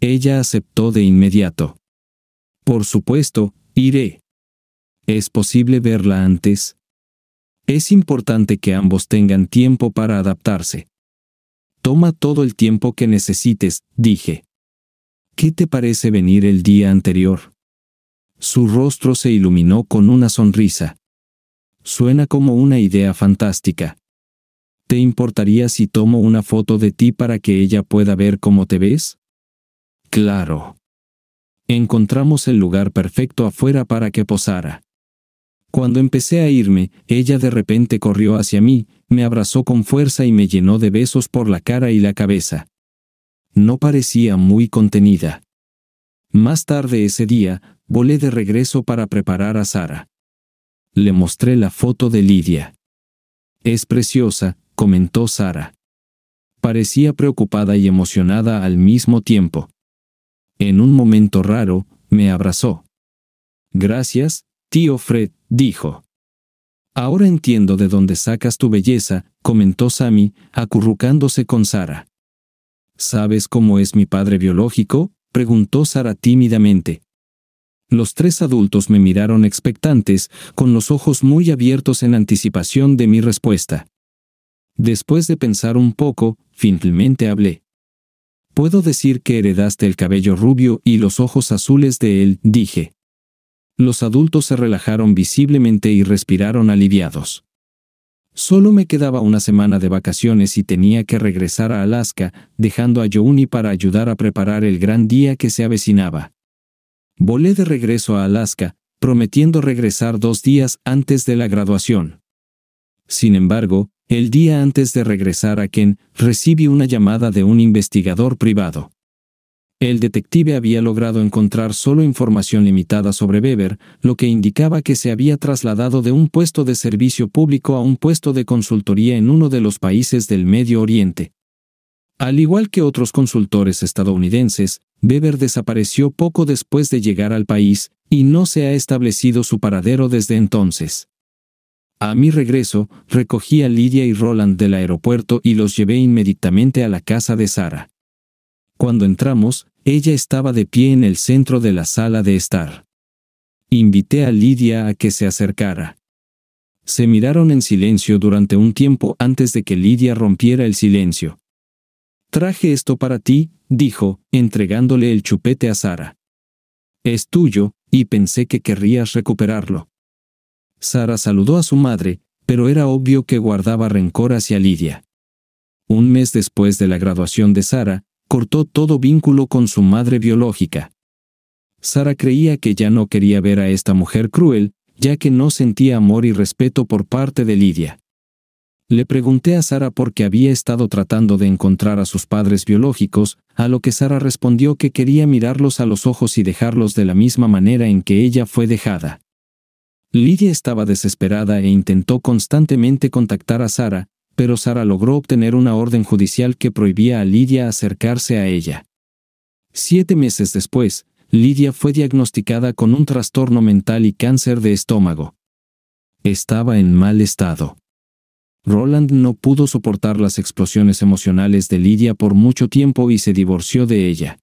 Ella aceptó de inmediato. Por supuesto, iré. ¿Es posible verla antes? Es importante que ambos tengan tiempo para adaptarse. Toma todo el tiempo que necesites, dije. ¿Qué te parece venir el día anterior? Su rostro se iluminó con una sonrisa. Suena como una idea fantástica. ¿Te importaría si tomo una foto de ti para que ella pueda ver cómo te ves? Claro. Encontramos el lugar perfecto afuera para que posara. Cuando empecé a irme, ella de repente corrió hacia mí, me abrazó con fuerza y me llenó de besos por la cara y la cabeza. No parecía muy contenida. Más tarde ese día, volé de regreso para preparar a Sara. Le mostré la foto de Lidia. Es preciosa, comentó Sara. Parecía preocupada y emocionada al mismo tiempo. En un momento raro, me abrazó. Gracias, tío Fred, dijo. Ahora entiendo de dónde sacas tu belleza, comentó Sammy, acurrucándose con Sara. ¿Sabes cómo es mi padre biológico? preguntó Sara tímidamente. Los tres adultos me miraron expectantes, con los ojos muy abiertos en anticipación de mi respuesta. Después de pensar un poco, finalmente hablé. Puedo decir que heredaste el cabello rubio y los ojos azules de él, dije. Los adultos se relajaron visiblemente y respiraron aliviados. Solo me quedaba una semana de vacaciones y tenía que regresar a Alaska, dejando a Jouni para ayudar a preparar el gran día que se avecinaba. Volé de regreso a Alaska, prometiendo regresar dos días antes de la graduación. Sin embargo, el día antes de regresar a Ken, recibí una llamada de un investigador privado. El detective había logrado encontrar solo información limitada sobre Weber, lo que indicaba que se había trasladado de un puesto de servicio público a un puesto de consultoría en uno de los países del Medio Oriente. Al igual que otros consultores estadounidenses, Weber desapareció poco después de llegar al país, y no se ha establecido su paradero desde entonces. A mi regreso, recogí a Lidia y Roland del aeropuerto y los llevé inmediatamente a la casa de Sara. Cuando entramos, ella estaba de pie en el centro de la sala de estar. Invité a Lidia a que se acercara. Se miraron en silencio durante un tiempo antes de que Lidia rompiera el silencio. Traje esto para ti, dijo, entregándole el chupete a Sara. Es tuyo, y pensé que querrías recuperarlo. Sara saludó a su madre, pero era obvio que guardaba rencor hacia Lidia. Un mes después de la graduación de Sara, cortó todo vínculo con su madre biológica. Sara creía que ya no quería ver a esta mujer cruel, ya que no sentía amor y respeto por parte de Lidia. Le pregunté a Sara por qué había estado tratando de encontrar a sus padres biológicos, a lo que Sara respondió que quería mirarlos a los ojos y dejarlos de la misma manera en que ella fue dejada. Lidia estaba desesperada e intentó constantemente contactar a Sara, pero Sara logró obtener una orden judicial que prohibía a Lidia acercarse a ella. Siete meses después, Lidia fue diagnosticada con un trastorno mental y cáncer de estómago. Estaba en mal estado. Roland no pudo soportar las explosiones emocionales de Lidia por mucho tiempo y se divorció de ella.